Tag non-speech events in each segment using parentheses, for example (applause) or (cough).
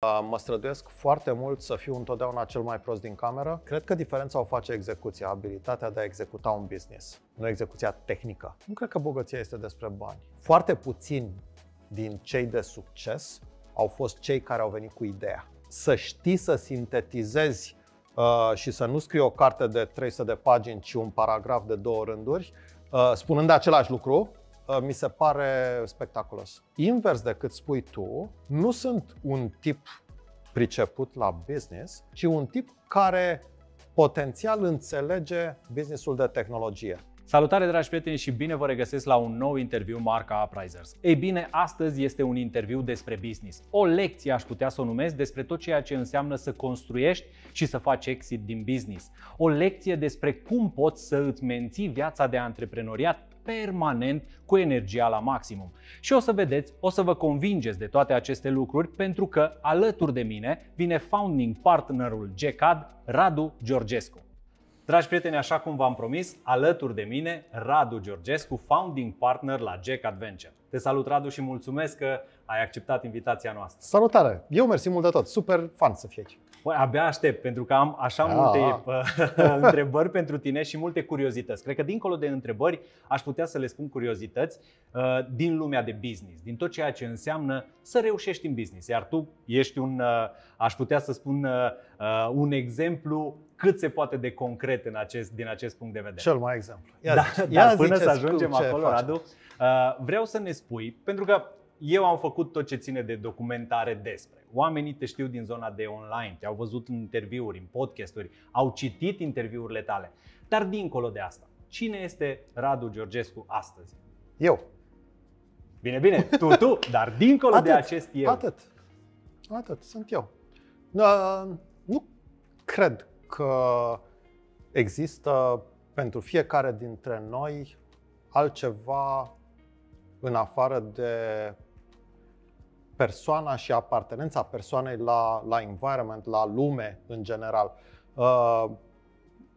Uh, mă străduiesc foarte mult să fiu întotdeauna cel mai prost din cameră. Cred că diferența o face execuția, abilitatea de a executa un business, nu execuția tehnică. Nu cred că bogăția este despre bani. Foarte puțini din cei de succes au fost cei care au venit cu ideea. Să știi să sintetizezi uh, și să nu scrii o carte de 300 de pagini, ci un paragraf de două rânduri, uh, spunând același lucru, Uh, mi se pare spectaculos. Invers decât spui tu, nu sunt un tip priceput la business, ci un tip care potențial înțelege businessul de tehnologie. Salutare dragi prieteni și bine vă regăsesc la un nou interviu marca Uprisers. Ei bine, astăzi este un interviu despre business. O lecție aș putea să o numesc despre tot ceea ce înseamnă să construiești și să faci exit din business. O lecție despre cum poți să îți menții viața de antreprenoriat permanent cu energia la maximum. Și o să vedeți, o să vă convingeți de toate aceste lucruri pentru că alături de mine vine founding partnerul GECAD, Radu Georgescu. Dragi prieteni, așa cum v-am promis, alături de mine Radu Georgescu, founding partner la Jack Adventure. Te salut Radu și mulțumesc că ai acceptat invitația noastră. Salutare! Eu mersi mult de tot, super fan să fii aici. Băi, abia aștept, pentru că am așa A. multe uh, (laughs) întrebări pentru tine și multe curiozități. Cred că dincolo de întrebări aș putea să le spun curiozități uh, din lumea de business, din tot ceea ce înseamnă să reușești în business. Iar tu ești un, uh, aș putea să spun, un exemplu cât se poate de concret în acest, din acest punct de vedere. Cel mai exemplu. Ia da, zice, dar până să ajungem acolo, Radu, vreau să ne spui, pentru că eu am făcut tot ce ține de documentare despre. Oamenii te știu din zona de online, te-au văzut în interviuri, în podcasturi, au citit interviurile tale. Dar dincolo de asta, cine este Radu Georgescu astăzi? Eu. Bine, bine, tu, tu, dar dincolo atât, de acest eu. Atât. Atât, sunt eu. Uh, nu cred că există pentru fiecare dintre noi altceva în afară de persoana și apartenența persoanei la, la environment, la lume în general. Uh,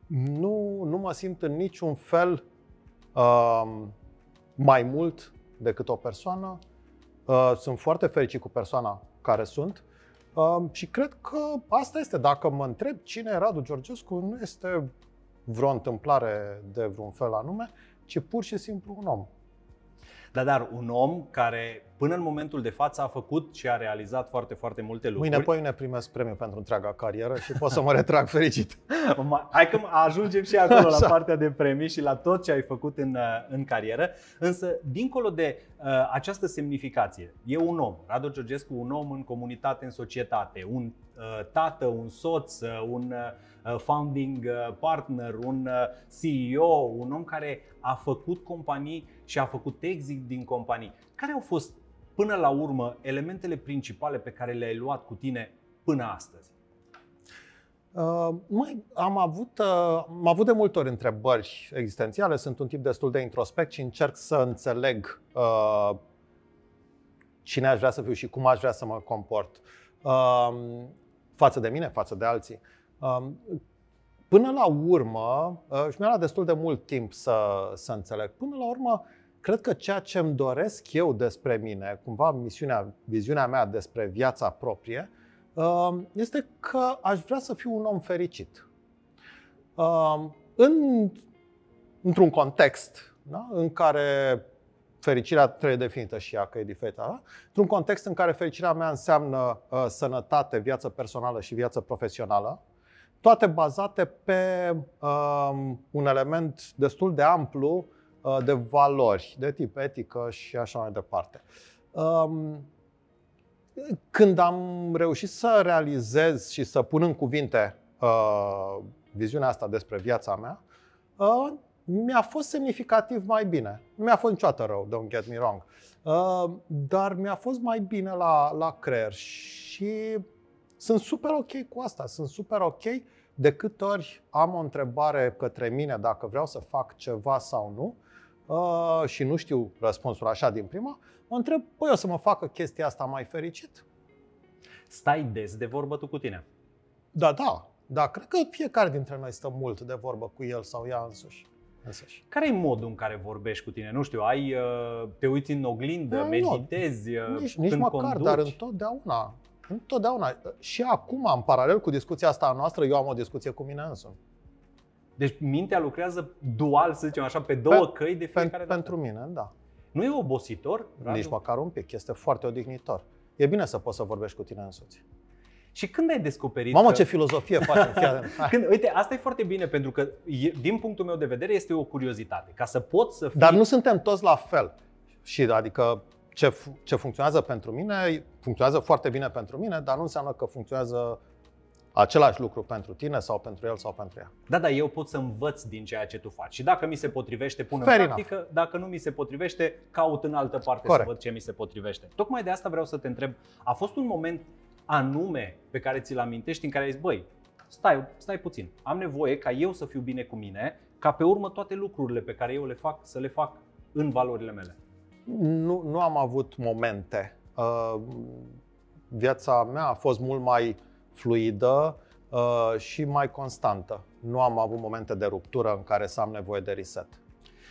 nu, nu mă simt în niciun fel uh, mai mult decât o persoană. Uh, sunt foarte fericit cu persoana care sunt uh, și cred că asta este. Dacă mă întreb cine e Radu Georgescu, nu este vreo întâmplare de vreun fel anume, ci pur și simplu un om. Dar, dar un om care până în momentul de față a făcut și a realizat foarte, foarte multe lucruri. Mâine poi ne primesc premiu pentru întreaga carieră și pot să mă retrag fericit. (laughs) Hai că ajungem și acolo Așa. la partea de premii și la tot ce ai făcut în, uh, în carieră. Însă, dincolo de uh, această semnificație, e un om, Radu Georgescu, un om în comunitate, în societate, un uh, tată, un soț, uh, un uh, founding partner, un CEO, un om care a făcut companii și a făcut exit din companii. Care au fost până la urmă elementele principale pe care le-ai luat cu tine până astăzi? Uh, mai, am, avut, uh, am avut de multe ori întrebări existențiale, sunt un tip destul de introspect și încerc să înțeleg uh, cine aș vrea să fiu și cum aș vrea să mă comport uh, față de mine, față de alții. Uh, până la urmă, uh, și mi-a luat destul de mult timp să, să înțeleg, până la urmă, uh, cred că ceea ce îmi doresc eu despre mine, cumva misiunea, viziunea mea despre viața proprie, um, este că aș vrea să fiu un om fericit. Um, în, într-un context da? în care fericirea trebuie definită și ea că e diferită, da? într-un context în care fericirea mea înseamnă uh, sănătate, viață personală și viață profesională, toate bazate pe um, un element destul de amplu Uh, de valori de tip etică și așa mai departe. Um, când am reușit să realizez și să pun în cuvinte uh, viziunea asta despre viața mea, uh, mi-a fost semnificativ mai bine. Nu mi-a fost niciodată rău, don't get me wrong. Dar mi-a fost mai bine la, la creier și sunt super ok cu asta. Sunt super ok de câte ori am o întrebare către mine dacă vreau să fac ceva sau nu uh, și nu știu răspunsul așa din prima, mă întreb, păi o să mă facă chestia asta mai fericit? Stai des de vorbă tu cu tine? Da, da. Da, cred că fiecare dintre noi stă mult de vorbă cu el sau ea însuși. însuși. Care e modul în care vorbești cu tine? Nu știu, ai, uh, te uiți în oglindă, nu, meditezi, uh, nici, nici măcar, conduci? dar întotdeauna. Întotdeauna. Și acum, în paralel cu discuția asta a noastră, eu am o discuție cu mine însumi. Deci mintea lucrează dual, să zicem așa, pe două Pe- căi de fiecare Pen, dată. pentru mine, da. Nu e obositor? Radu? Nici măcar un pic. Este foarte odihnitor. E bine să poți să vorbești cu tine însuți. Și când ai descoperit Mamă, că... ce filozofie facem, fii atent. Hai. (laughs) Când, uite, asta e foarte bine pentru că, e, din punctul meu de vedere, este o curiozitate. Ca să poți să fii... Dar nu suntem toți la fel. Și adică ce, fu- ce funcționează pentru mine, funcționează foarte bine pentru mine, dar nu înseamnă că funcționează același lucru pentru tine sau pentru el sau pentru ea. Da, da, eu pot să învăț din ceea ce tu faci. Și dacă mi se potrivește, pun Fair în practică. Dacă nu mi se potrivește, caut în altă parte Corect. să văd ce mi se potrivește. Tocmai de asta vreau să te întreb. A fost un moment anume pe care ți-l amintești în care ai zis, băi, stai, stai puțin, am nevoie ca eu să fiu bine cu mine, ca pe urmă toate lucrurile pe care eu le fac, să le fac în valorile mele. Nu, nu am avut momente. Uh, Viața mea a fost mult mai fluidă uh, și mai constantă. Nu am avut momente de ruptură în care să am nevoie de reset.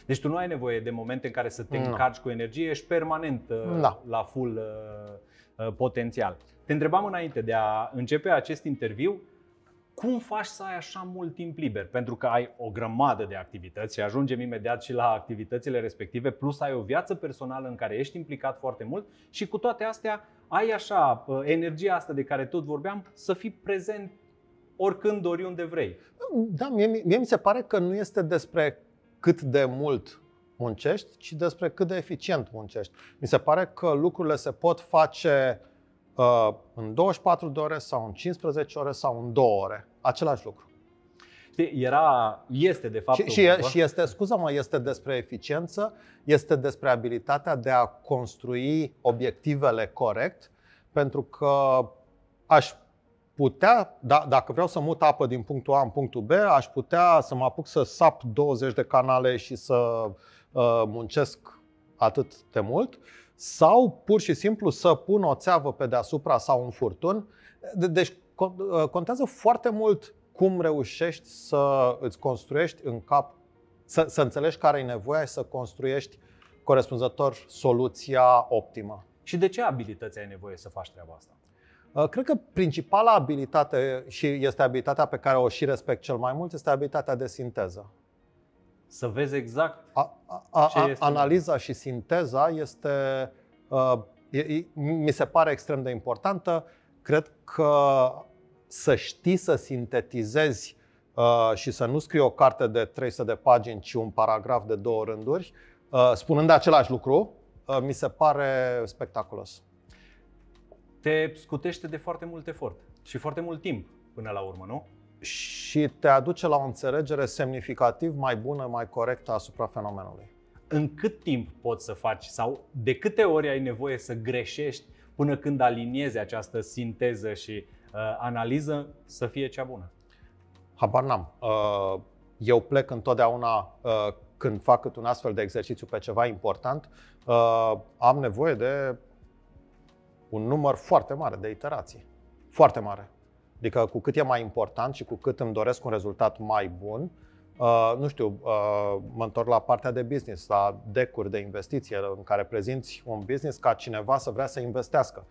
Deci tu nu ai nevoie de momente în care să te Nu. încarci cu energie, ești permanent uh, Da. la full uh, uh, potențial. Te întrebam înainte de a începe acest interviu, cum faci să ai așa mult timp liber? Pentru că ai o grămadă de activități și ajungem imediat și la activitățile respective, plus ai o viață personală în care ești implicat foarte mult și cu toate astea ai așa uh, energia asta de care tot vorbeam să fii prezent oricând, oriunde vrei. Da, mie, mie mi se pare că nu este despre cât de mult muncești, ci despre cât de eficient muncești. Mi se pare că lucrurile se pot face uh, în 24 de ore sau în 15 ore sau în 2 ore. Același lucru. Știi, era, este de fapt Și, o și, e- vorbă. și este, scuză-mă, este despre eficiență, este despre abilitatea de a construi obiectivele corect, pentru că aș putea, da, dacă vreau să mut apă din punctul A în punctul B, aș putea să mă apuc să sap 20 de canale și să uh, muncesc atât de mult, sau pur și simplu să pun o țeavă pe deasupra sau un furtun. De- Deci con- uh, contează foarte mult cum reușești să îți construiești în cap, să, să înțelegi care e nevoia și să construiești corespunzător soluția optimă. Și de ce abilități ai nevoie să faci treaba asta? Uh, Cred că principala abilitate și este abilitatea pe care o și respect cel mai mult este abilitatea de sinteză. Să vezi exact A, a, a, Ce a, este? analiza și sinteza este, uh, e, e, mi se pare extrem de importantă. Cred că să știi să sintetizezi uh, și să nu scrii o carte de 300 de pagini, ci un paragraf de două rânduri, uh, spunând același lucru, uh, mi se pare spectaculos. te scutește de foarte mult efort și foarte mult timp până la urmă, nu? Și te aduce la o înțelegere semnificativ mai bună, mai corectă asupra fenomenului. În cât timp poți să faci sau de câte ori ai nevoie să greșești până când aliniezi această sinteză și uh, analiză să fie cea bună? Habar n-am. Uh, Eu plec întotdeauna uh, când fac cât un astfel de exercițiu pe ceva important, uh, am nevoie de un număr foarte mare de iterații. Foarte mare. Adică cu cât e mai important și cu cât îmi doresc un rezultat mai bun, uh, nu știu, uh, mă întorc la partea de business, la decuri de investiție în care prezinți un business ca cineva să vrea să investească.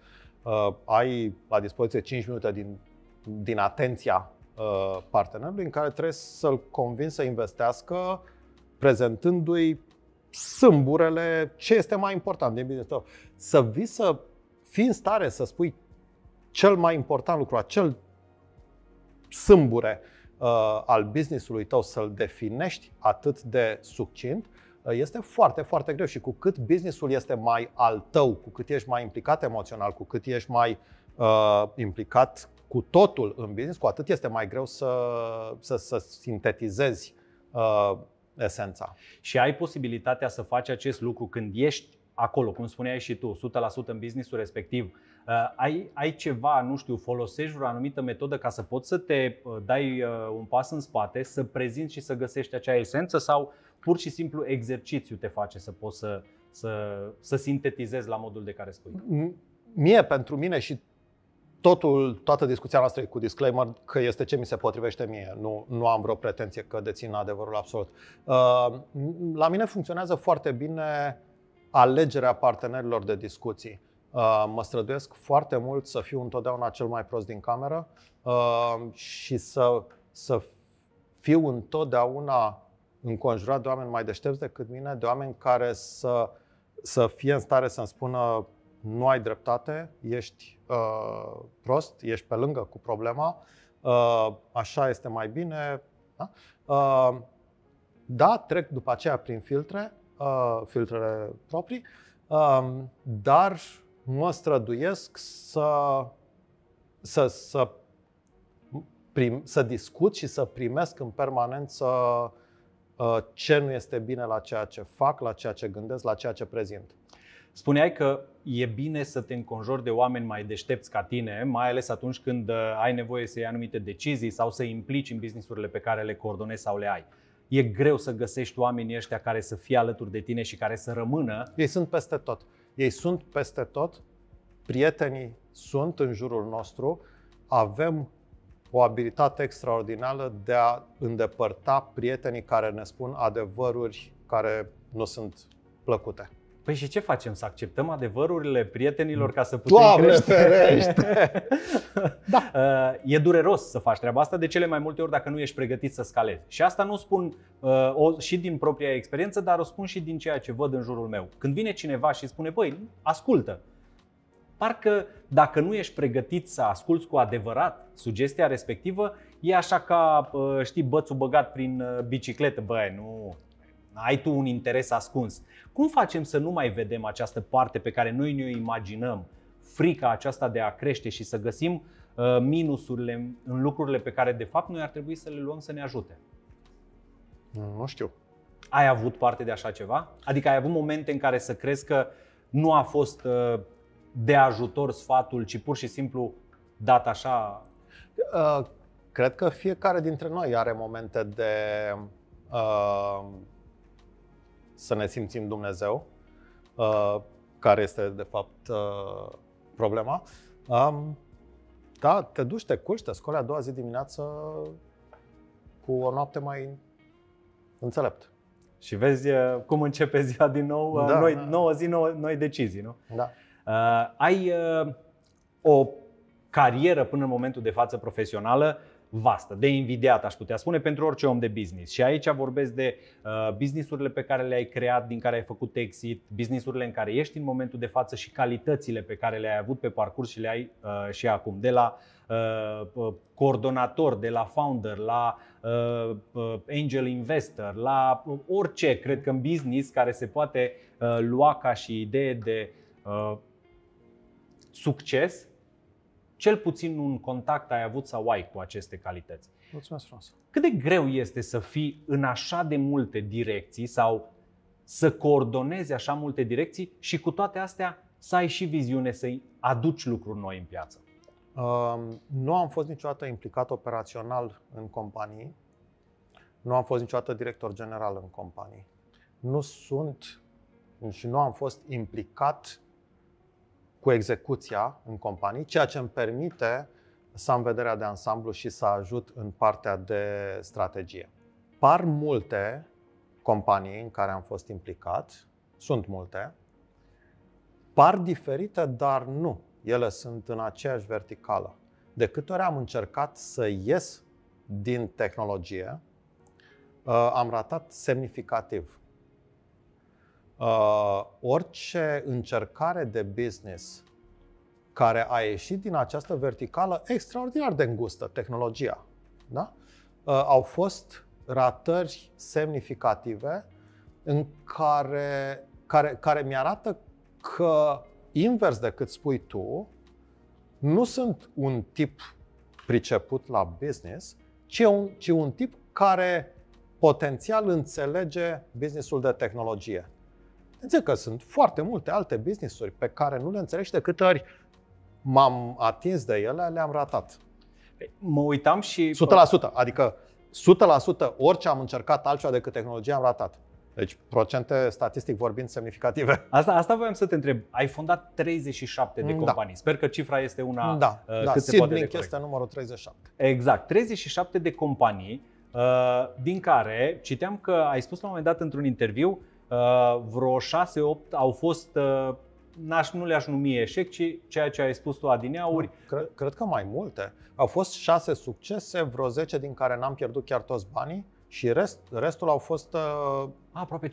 Uh, ai la dispoziție 5 minute din, din atenția uh, partenerului în care trebuie să-l convingi să investească prezentându-i sâmburele ce este mai important din business tău. Să vii să fii în stare să spui cel mai important lucru, acel sâmbure uh, al businessului tău, să-l definești atât de succint, uh, este foarte, foarte greu și cu cât businessul este mai al tău, cu cât ești mai implicat emoțional, cu cât ești mai uh, implicat cu totul în business, cu atât este mai greu să, să, să sintetizezi uh, esența. Și ai posibilitatea să faci acest lucru când ești acolo, cum spuneai și tu, 100% în businessul respectiv. Uh, ai, ai ceva, nu știu, folosești o anumită metodă ca să poți să te uh, dai uh, un pas în spate, să prezinți și să găsești acea esență sau pur și simplu exercițiu te face să poți să, să, să sintetizezi la modul de care spui? M- Mie, pentru mine și totul, toată discuția noastră e cu disclaimer că este ce mi se potrivește mie. Nu, nu am vreo pretenție că dețin adevărul absolut. Uh, La mine funcționează foarte bine alegerea partenerilor de discuții. Uh, mă străduiesc foarte mult să fiu întotdeauna cel mai prost din cameră uh, și să, să fiu întotdeauna înconjurat de oameni mai deștepți decât mine, de oameni care să, să fie în stare să-mi spună nu ai dreptate, ești uh, prost, ești pe lângă cu problema, uh, așa este mai bine. Da? Uh, da, trec după aceea prin filtre, uh, filtrele proprii, uh, dar mă străduiesc să, să, să, prim, să discut și să primesc în permanență uh, ce nu este bine la ceea ce fac, la ceea ce gândesc, la ceea ce prezint. Spuneai că e bine să te înconjori de oameni mai deștepți ca tine, mai ales atunci când uh, ai nevoie să iei anumite decizii sau să implici în businessurile pe care le coordonezi sau le ai. E greu să găsești oamenii ăștia care să fie alături de tine și care să rămână. Ei sunt peste tot. Ei sunt peste tot. Prietenii sunt în jurul nostru. Avem o abilitate extraordinară de a îndepărta prietenii care ne spun adevăruri care nu sunt plăcute. Păi și ce facem? Să acceptăm adevărurile prietenilor ca să putem Doamne crește? ferește! (laughs) da. E dureros să faci treaba asta de cele mai multe ori dacă nu ești pregătit să scalezi. Și asta nu spun uh, o, și din propria experiență, dar o spun și din ceea ce văd în jurul meu. Când vine cineva și spune, băi, ascultă, parcă dacă nu ești pregătit să asculți cu adevărat sugestia respectivă, e așa ca, uh, știi, bățul băgat prin uh, bicicletă, băi, nu, ai tu un interes ascuns. Cum facem să nu mai vedem această parte pe care noi ne-o imaginăm, frica aceasta de a crește și să găsim uh, minusurile în lucrurile pe care de fapt noi ar trebui să le luăm să ne ajute? Nu știu. Ai avut parte de așa ceva? Adică ai avut momente în care să crezi că nu a fost uh, de ajutor sfatul, ci pur și simplu dat așa? Uh, cred că fiecare dintre noi are momente de uh, să ne simțim Dumnezeu, uh, care este de fapt uh, problema. Um, da, te duci, te culci, te scoli a doua zi dimineață cu o noapte mai înțelept. Și vezi uh, cum începe ziua din nou, uh, Da, noi, da. nouă zi, nouă, noi decizii, nu? Da. Uh, ai uh, o carieră până în momentul de față profesională vastă, de invidiat, aș putea spune, pentru orice om de business. Și aici vorbesc de uh, businessurile pe care le-ai creat, din care ai făcut exit, businessurile în care ești în momentul de față și calitățile pe care le-ai avut pe parcurs și le ai uh, și acum. De la uh, uh, coordonator, de la founder, la uh, uh, angel investor, la uh, orice, cred că în business care se poate uh, lua ca și idee de uh, succes, cel puțin un contact ai avut sau ai cu aceste calități. Mulțumesc frumos. Cât de greu este să fii în așa de multe direcții sau să coordonezi așa multe direcții și cu toate astea să ai și viziune să-i aduci lucruri noi în piață? Um, nu am fost niciodată implicat operațional în companii. Nu am fost niciodată director general în companii. Nu sunt și nu am fost implicat cu execuția în companii, ceea ce îmi permite să am vederea de ansamblu și să ajut în partea de strategie. Par multe companii în care am fost implicat, sunt multe, par diferite, dar nu. Ele sunt în aceeași verticală. De câte ori am încercat să ies din tehnologie, uh, am ratat semnificativ. Uh, orice încercare de business care a ieșit din această verticală extraordinar de îngustă, tehnologia, da? Uh, au fost ratări semnificative în care, care, care mi-arată că, invers decât spui tu, nu sunt un tip priceput la business, ci un, ci un tip care potențial înțelege businessul de tehnologie. Înțeleg că sunt foarte multe alte businessuri pe care nu le înțelegi de câte ori m-am atins de ele, le-am ratat. Mă uitam și 100%, adică 100% orice am încercat altceva decât tehnologie am ratat. Deci procente statistic vorbind semnificative. Asta, asta voiam să te întreb. Ai fondat 37 de Da. companii. Sper că cifra este una da, uh, da. cât se Sid poate de Blink corectă. este numărul 37. Exact, 37 de companii, uh, din care citeam că ai spus la un moment dat într-un interviu, uh, vreo 6-8 au fost uh, n-aș, nu le-aș numi eșec, ci ceea ce ai spus tu adineauri. Cred, cred că mai multe. Au fost șase succese, vreo 10 din care n-am pierdut chiar toți banii și rest, restul au fost uh, Aproape 50%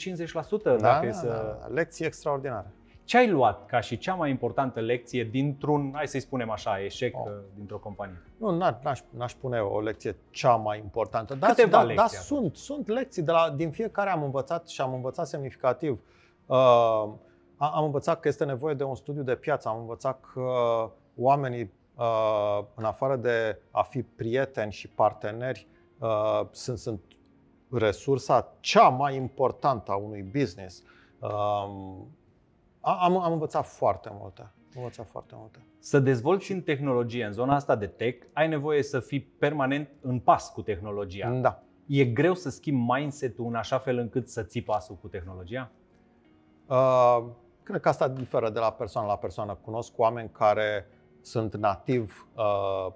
da, dacă e da, să... da, lecții extraordinare. Ce ai luat ca și cea mai importantă lecție dintr-un, hai să-i spunem așa, eșec Oh. oh. dintr-o companie? Nu, n- n-aș, n-aș pune o lecție cea mai importantă, dar, Câteva da, lecții da, avem. sunt, sunt lecții. De la, din fiecare am învățat și am învățat semnificativ. Uh, am am învățat că este nevoie de un studiu de piață, am învățat că oamenii, uh, în afară de a fi prieteni și parteneri, uh, sunt, sunt resursa cea mai importantă a unui business. Um, am, am învățat foarte multe. Am învățat foarte multe. Să dezvolți în tehnologie, în zona asta de tech, ai nevoie să fii permanent în pas cu tehnologia. Da. E greu să schimbi mindset-ul în așa fel încât să ții pasul cu tehnologia? Uh, cred că asta diferă de la persoană la persoană. Cunosc oameni care sunt nativ, uh,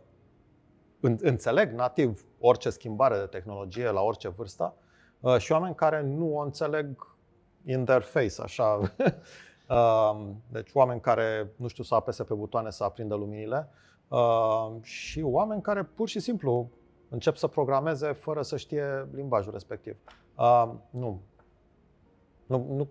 în- înțeleg nativ orice schimbare de tehnologie la orice vârstă uh, și oameni care nu o înțeleg in their face, așa. (laughs) Uh, deci oameni care nu știu să apese pe butoane să aprindă luminile uh, și oameni care pur și simplu încep să programeze fără să știe limbajul respectiv. Uh, nu. Nu, nu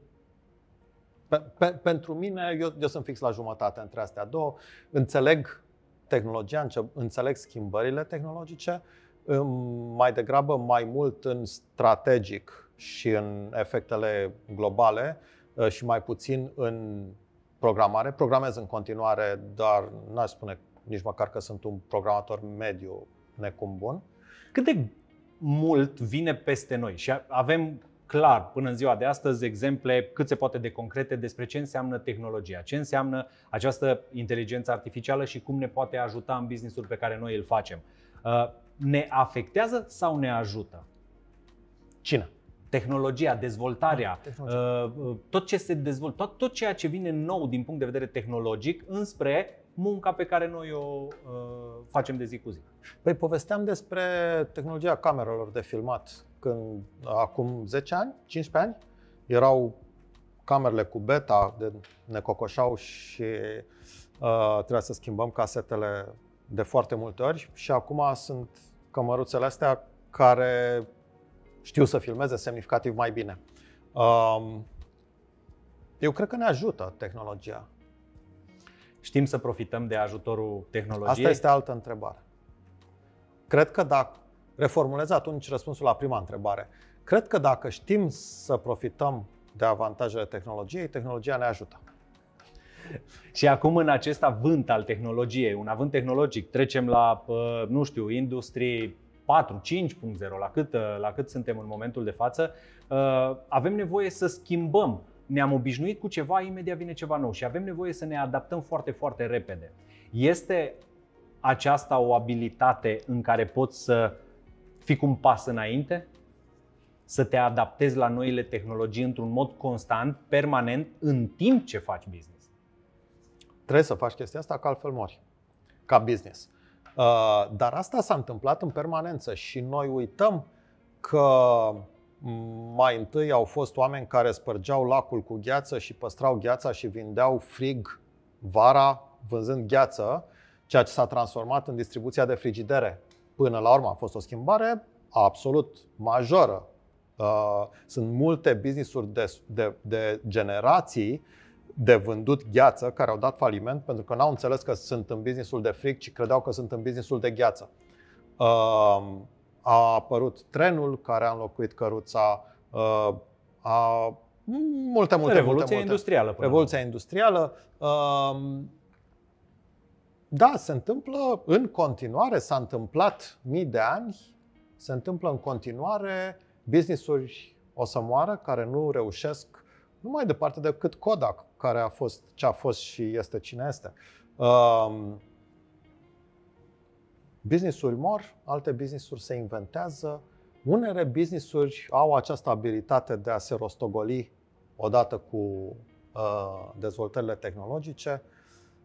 pe, pe, pentru mine, eu, eu sunt fix la jumătate între astea două. Înțeleg tehnologia, încep, înțeleg schimbările tehnologice, îm- mai degrabă mai mult în strategic și în efectele globale uh, și mai puțin în programare. Programez în continuare, dar n-aș spune nici măcar că sunt un programator mediu necum bun. Cât de mult vine peste noi? Și avem clar până în ziua de astăzi exemple cât se poate de concrete despre ce înseamnă tehnologia, ce înseamnă această inteligență artificială și cum ne poate ajuta în businessul pe care noi îl facem. Uh, Ne afectează sau ne ajută? Cine? Tehnologia, dezvoltarea, Tehnologia. uh, uh, tot ce se dezvoltă, tot, tot ceea ce vine nou din punct de vedere tehnologic înspre munca pe care noi o uh, facem de zi cu zi. Păi povesteam despre tehnologia camerelor de filmat când acum 10 ani, 15 ani, erau camerele cu beta de ne cocoșau și uh, trebuia să schimbăm casetele de foarte multe ori și acum sunt cămăruțele astea care știu să filmeze semnificativ mai bine. Um, eu cred că ne ajută tehnologia. Știm să profităm de ajutorul tehnologiei? Asta este altă întrebare. Cred că dacă reformulez atunci răspunsul la prima întrebare. Cred că dacă știm să profităm de avantajele tehnologiei, tehnologia ne ajută. Și acum în acest avânt al tehnologiei, un avânt tehnologic, trecem la, uh, nu știu, industrie 4, 5.0, la cât, uh, la cât suntem în momentul de față, uh, avem nevoie să schimbăm. Ne-am obișnuit cu ceva, imediat vine ceva nou și avem nevoie să ne adaptăm foarte, foarte repede. Este aceasta o abilitate în care poți să fii cu un pas înainte? Să te adaptezi la noile tehnologii într-un mod constant, permanent, în timp ce faci business? Trebuie să faci chestia asta, că altfel mori, ca business. Uh, Dar asta s-a întâmplat în permanență și noi uităm că mai întâi au fost oameni care spărgeau lacul cu gheață și păstrau gheața și vindeau frig vara vânzând gheață, ceea ce s-a transformat în distribuția de frigidere. Până la urmă a fost o schimbare absolut majoră. Uh, Sunt multe business-uri de, de, de generații de vândut gheață care au dat faliment pentru că n-au înțeles că sunt în businessul de frig, ci credeau că sunt în businessul de gheață. Uh, A apărut trenul care a înlocuit căruța, uh, a multe, multe, Revoluția multe, multe. industrială. Până la Revoluția industrială. Um, Da, se întâmplă în continuare, s-a întâmplat mii de ani, se întâmplă în continuare, business-uri o să moară care nu reușesc nu mai departe decât Kodak, care a fost ce a fost și este cine este. Um, business-uri mor, alte business-uri se inventează. Unele business-uri au această abilitate de a se rostogoli odată cu uh, dezvoltările tehnologice.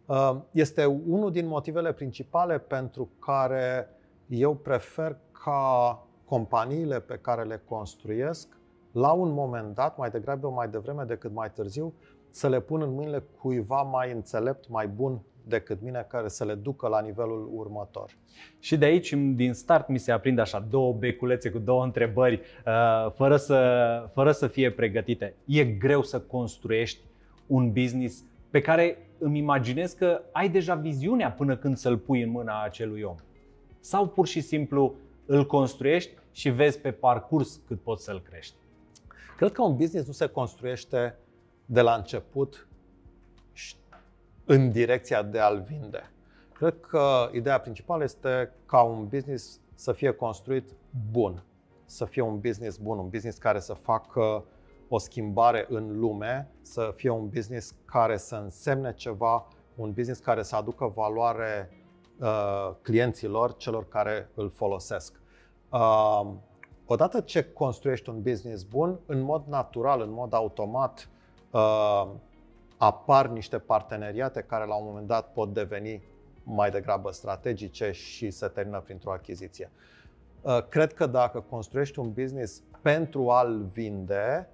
Uh, este unul din motivele principale pentru care eu prefer ca companiile pe care le construiesc, la un moment dat, mai degrabă mai devreme decât mai târziu, să le pun în mâinile cuiva mai înțelept, mai bun decât mine, care să le ducă la nivelul următor. Și de aici, din start, mi se aprind așa două beculețe cu două întrebări, uh, fără să, fără să fie pregătite. E greu să construiești un business pe care îmi imaginez că ai deja viziunea până când să-l pui în mâna acelui om. Sau pur și simplu îl construiești și vezi pe parcurs cât poți să-l crești. Cred că un business nu se construiește de la început în direcția de a-l vinde. Cred că ideea principală este ca un business să fie construit bun, să fie un business bun, un business care să facă o schimbare în lume, să fie un business care să însemne ceva, un business care să aducă valoare uh, clienților, celor care îl folosesc. Uh, odată ce construiești un business bun, în mod natural, în mod automat, uh, apar niște parteneriate care la un moment dat pot deveni mai degrabă strategice și se termină printr-o achiziție. Uh, cred că dacă construiești un business pentru a-l vinde,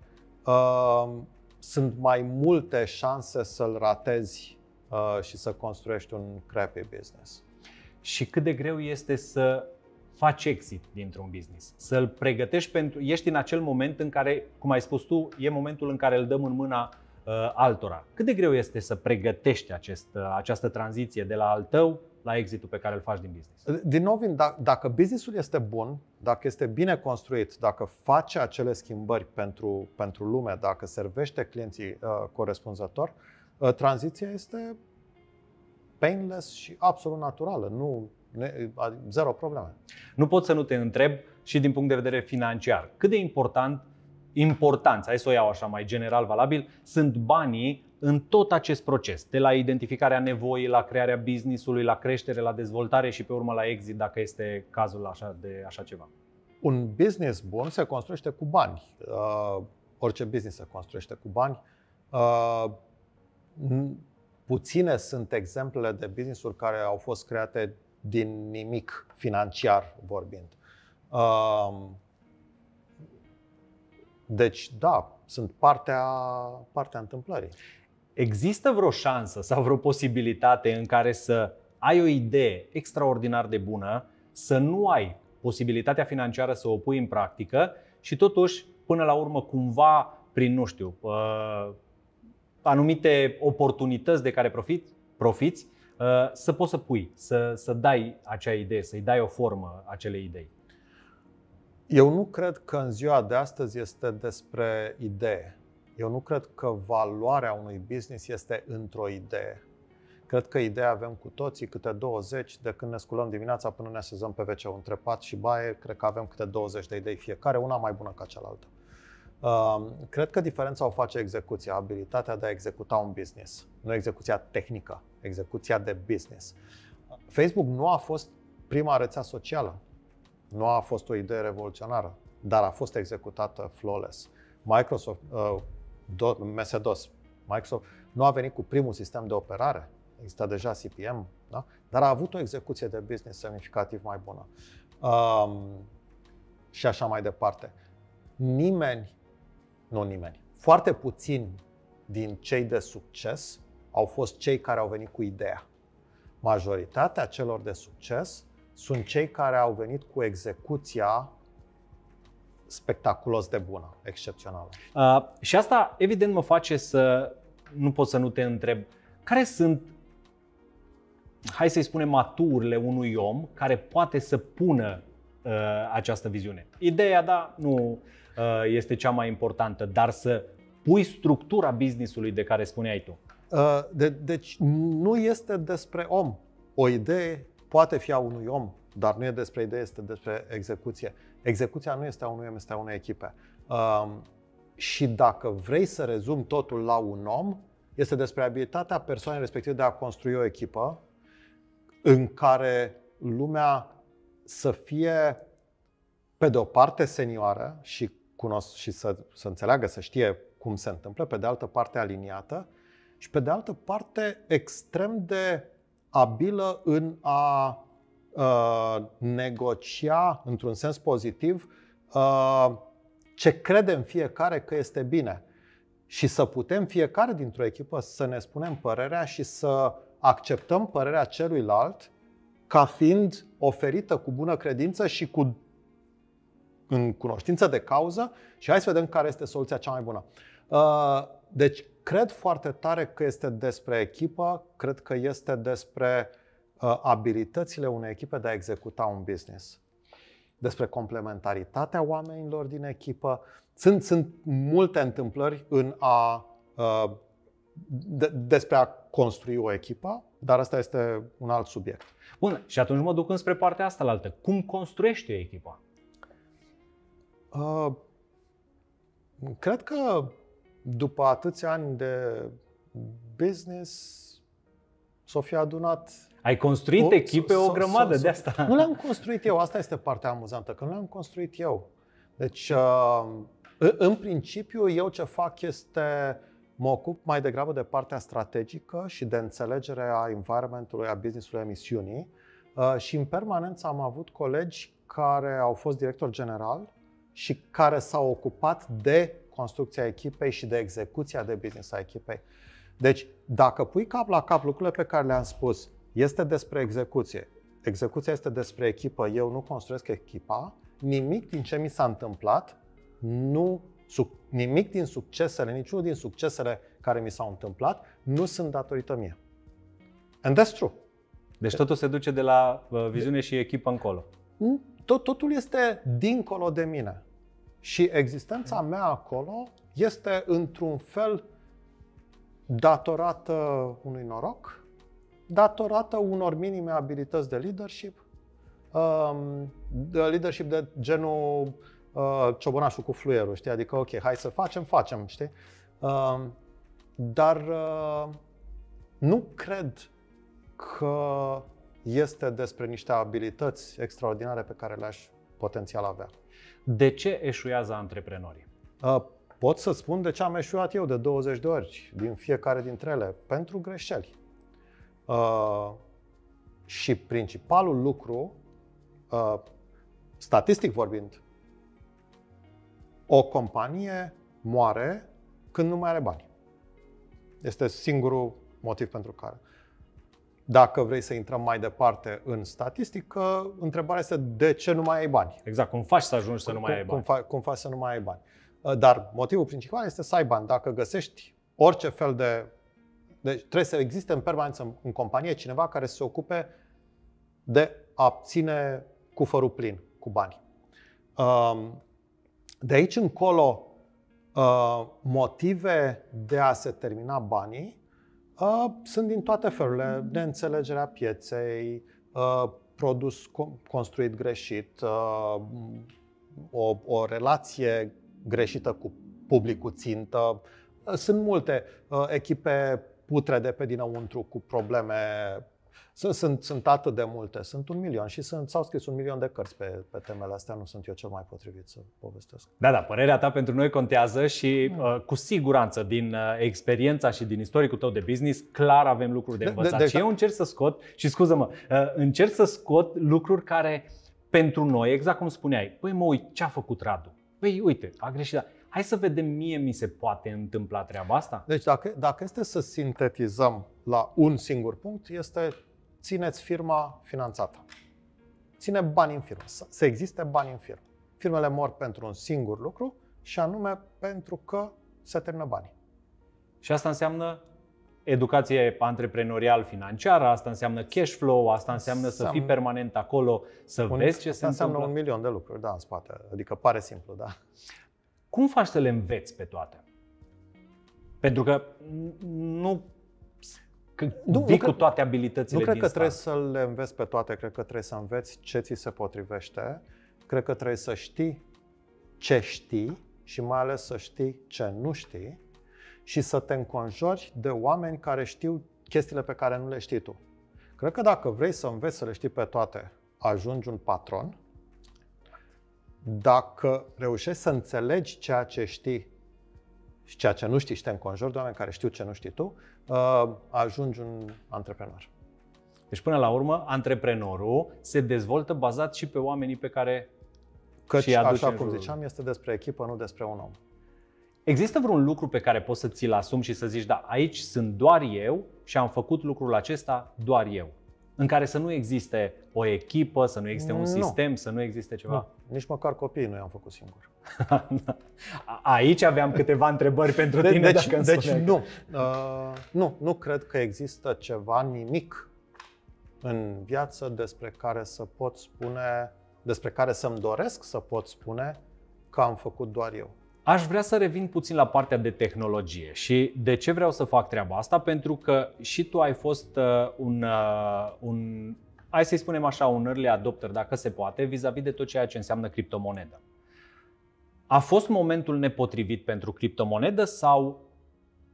uh, sunt mai multe șanse să-l ratezi uh, și să construiești un crappy business. Și cât de greu este să faci exit dintr-un business, să-l pregătești pentru. Ești în acel moment în care, cum ai spus tu, e momentul în care îl dăm în mâna uh, altora. Cât de greu este să pregătești acest, uh, această tranziție de la al tău la exitul pe care îl faci din business? Din nou, da, dacă businessul este bun, dacă este bine construit, dacă face acele schimbări pentru, pentru lume, dacă servește clienții uh, corespunzător, uh, tranziția este painless și absolut naturală. Nu, ne, zero probleme. Nu pot să nu te întreb și din punct de vedere financiar. Cât de important importanți, hai să o iau așa mai general valabil, sunt banii în tot acest proces, de la identificarea nevoii, la crearea business-ului, la creștere, la dezvoltare și pe urmă la exit, dacă este cazul așa de așa ceva. Un business bun se construiește cu bani. Uh, orice business se construiește cu bani. Uh, puține sunt exemplele de business-uri care au fost create din nimic financiar vorbind. Uh, deci, da, sunt partea, partea întâmplării. Există vreo șansă sau vreo posibilitate în care să ai o idee extraordinar de bună, să nu ai posibilitatea financiară să o pui în practică și totuși, până la urmă, cumva, prin, nu știu, uh, anumite oportunități de care profit, profiți, uh, să poți să pui, să, să dai acea idee, să-i dai o formă acelei idei. Eu nu cred că în ziua de astăzi este despre idee. Eu nu cred că valoarea unui business este într-o idee. Cred că ideea avem cu toții, câte 20, de când ne sculăm dimineața până ne sezăm pe wc între pat și baie, cred că avem câte 20 de idei fiecare, una mai bună ca cealaltă. Um, cred că diferența o face execuția, abilitatea de a executa un business, nu execuția tehnică, execuția de business. Facebook nu a fost prima rețea socială. Nu a fost o idee revoluționară, dar a fost executată flawless. Microsoft, uh, MS-DOS, Microsoft nu a venit cu primul sistem de operare, exista deja CPM, da? dar a avut o execuție de business semnificativ mai bună. Um, și așa mai departe. Nimeni, nu nimeni, foarte puțini din cei de succes au fost cei care au venit cu ideea. Majoritatea celor de succes sunt cei care au venit cu execuția spectaculos de bună, excepțională. Uh, și asta, evident, mă face să nu pot să nu te întreb care sunt, hai să-i spunem, maturile unui om care poate să pună uh, această viziune. Ideea, da, nu uh, este cea mai importantă, dar să pui structura businessului de care spuneai tu. Uh, de, deci nu este despre om. O idee poate fi a unui om, dar nu e despre idee, este despre execuție. Execuția nu este a unui om, este a unei echipe. Um, și dacă vrei să rezumi totul la un om, este despre abilitatea persoanei respective de a construi o echipă în care lumea să fie, pe de o parte, senioară și, cunosc, și să, să înțeleagă, să știe cum se întâmplă, pe de altă parte, aliniată și, pe de altă parte, extrem de abilă în a uh, negocia, într-un sens pozitiv, uh, ce credem fiecare că este bine. și să putem fiecare dintr-o echipă să ne spunem părerea și să acceptăm părerea celuilalt ca fiind oferită cu bună credință și cu în cunoștință de cauză și hai să vedem care este soluția cea mai bună. Uh, deci, cred foarte tare că este despre echipă, cred că este despre uh, abilitățile unei echipe de a executa un business, despre complementaritatea oamenilor din echipă. Sunt, sunt multe întâmplări în a, uh, de, despre a construi o echipă, dar asta este un alt subiect. Bun, și atunci mă duc înspre partea asta la altă. Cum construiești o echipă? Uh, cred că după atâția ani de business s-o fi adunat ai construit o, echipe o grămadă de asta. Nu le-am (laughs) construit eu, asta este partea amuzantă, că nu le-am construit eu. Deci, uh, în principiu, eu ce fac este mă ocup mai degrabă de partea strategică și de înțelegere a environmentului, a business-ului, a misiunii uh, și în permanență am avut colegi care au fost director general și care s-au ocupat de construcția echipei și de execuția de business a echipei. Deci, dacă pui cap la cap lucrurile pe care le-am spus, este despre execuție. Execuția este despre echipă, eu nu construiesc echipa, nimic din ce mi s-a întâmplat, nu, nimic din succesele, niciunul din succesele care mi s-au întâmplat, nu sunt datorită mie. And that's true. Deci totul se duce de la uh, viziune și echipă încolo. Tot, totul este dincolo de mine. Și existența mea acolo este într-un fel datorată unui noroc, datorată unor minime abilități de leadership, um, de leadership de genul uh, ciobonașul cu fluierul, știi? Adică, ok, hai să facem, facem, știi? Um, dar uh, nu cred că este despre niște abilități extraordinare pe care le-aș potențial avea. De ce eșuează antreprenorii? Uh, pot să spun de ce am eșuat eu de 20 de ori din fiecare dintre ele. Pentru greșeli. Uh, și principalul lucru, uh, statistic vorbind, o companie moare când nu mai are bani. Este singurul motiv pentru care. Dacă vrei să intrăm mai departe în statistică, întrebarea este de ce nu mai ai bani. Exact, cum faci să ajungi să nu mai ai bani. Cum, fa- cum faci să nu mai ai bani. Uh, dar motivul principal este să ai bani. Dacă găsești orice fel de... Deci trebuie să existe în permanență în companie cineva care să se ocupe de a ține cufărul plin cu bani. Um, de aici încolo, uh, motive de a se termina banii Uh, sunt din toate felurile. Neînțelegerea pieței, uh, produs construit greșit, uh, o, o relație greșită cu publicul țintă. Sunt multe echipe putrede pe dinăuntru cu probleme sunt, sunt, sunt atât de multe, sunt un milion și sunt, s-au scris un milion de cărți pe, pe temele astea, nu sunt eu cel mai potrivit să povestesc. Da, da, părerea ta pentru noi contează și mm. uh, cu siguranță din uh, experiența și din istoricul tău de business, clar avem lucruri de învățat. De, de, de, și eu încerc să scot, și scuză-mă, uh, încerc să scot lucruri care pentru noi, exact cum spuneai, păi mă uit, ce a făcut Radu? Păi uite, a greșit, dar hai să vedem mie mi se poate întâmpla treaba asta? Deci dacă, dacă este să sintetizăm la un singur punct, este țineți firma finanțată. Ține bani în firmă, să existe bani în firmă. Firmele mor pentru un singur lucru și anume pentru că se termină banii. Și asta înseamnă educație antreprenorial financiară, asta înseamnă cash flow, asta înseamnă să fii permanent acolo, să un, vezi ce se înseamnă întâmplă. un milion de lucruri, da, în spate. Adică pare simplu, da. Cum faci să le înveți pe toate? Pentru că nu nu, vii nu cu toate abilitățile Nu cred din că trebuie să le înveți pe toate, cred că trebuie să înveți ce ți se potrivește, cred că trebuie să știi ce știi și mai ales să știi ce nu știi și să te înconjori de oameni care știu chestiile pe care nu le știi tu. Cred că dacă vrei să înveți să le știi pe toate, ajungi un patron. Dacă reușești să înțelegi ceea ce știi și ceea ce nu știi și te înconjori de oameni care știu ce nu știi tu, uh, ajungi un antreprenor. Deci până la urmă, antreprenorul se dezvoltă bazat și pe oamenii pe care Căci, și așa cum ziceam, este despre echipă, nu despre un om. Există vreun lucru pe care poți să ți-l asumi și să zici, da, aici sunt doar eu și am făcut lucrul acesta doar eu? În care să nu existe o echipă, să nu existe un Nu. sistem, să nu existe ceva? Nu, nici măcar copiii nu i-am făcut singur. (laughs) Aici aveam câteva întrebări pentru De- tine deci dacă îmi deci spuneai. nu. Uh, nu, nu cred că există ceva, nimic în viață despre care să pot spune, despre care să-mi doresc să pot spune că am făcut doar eu. Aș vrea să revin puțin la partea de tehnologie și de ce vreau să fac treaba asta? Pentru că și tu ai fost uh, un, uh, un, hai să-i spunem așa, un early adopter, dacă se poate, vis-a-vis de tot ceea ce înseamnă criptomonedă. A fost momentul nepotrivit pentru criptomonedă sau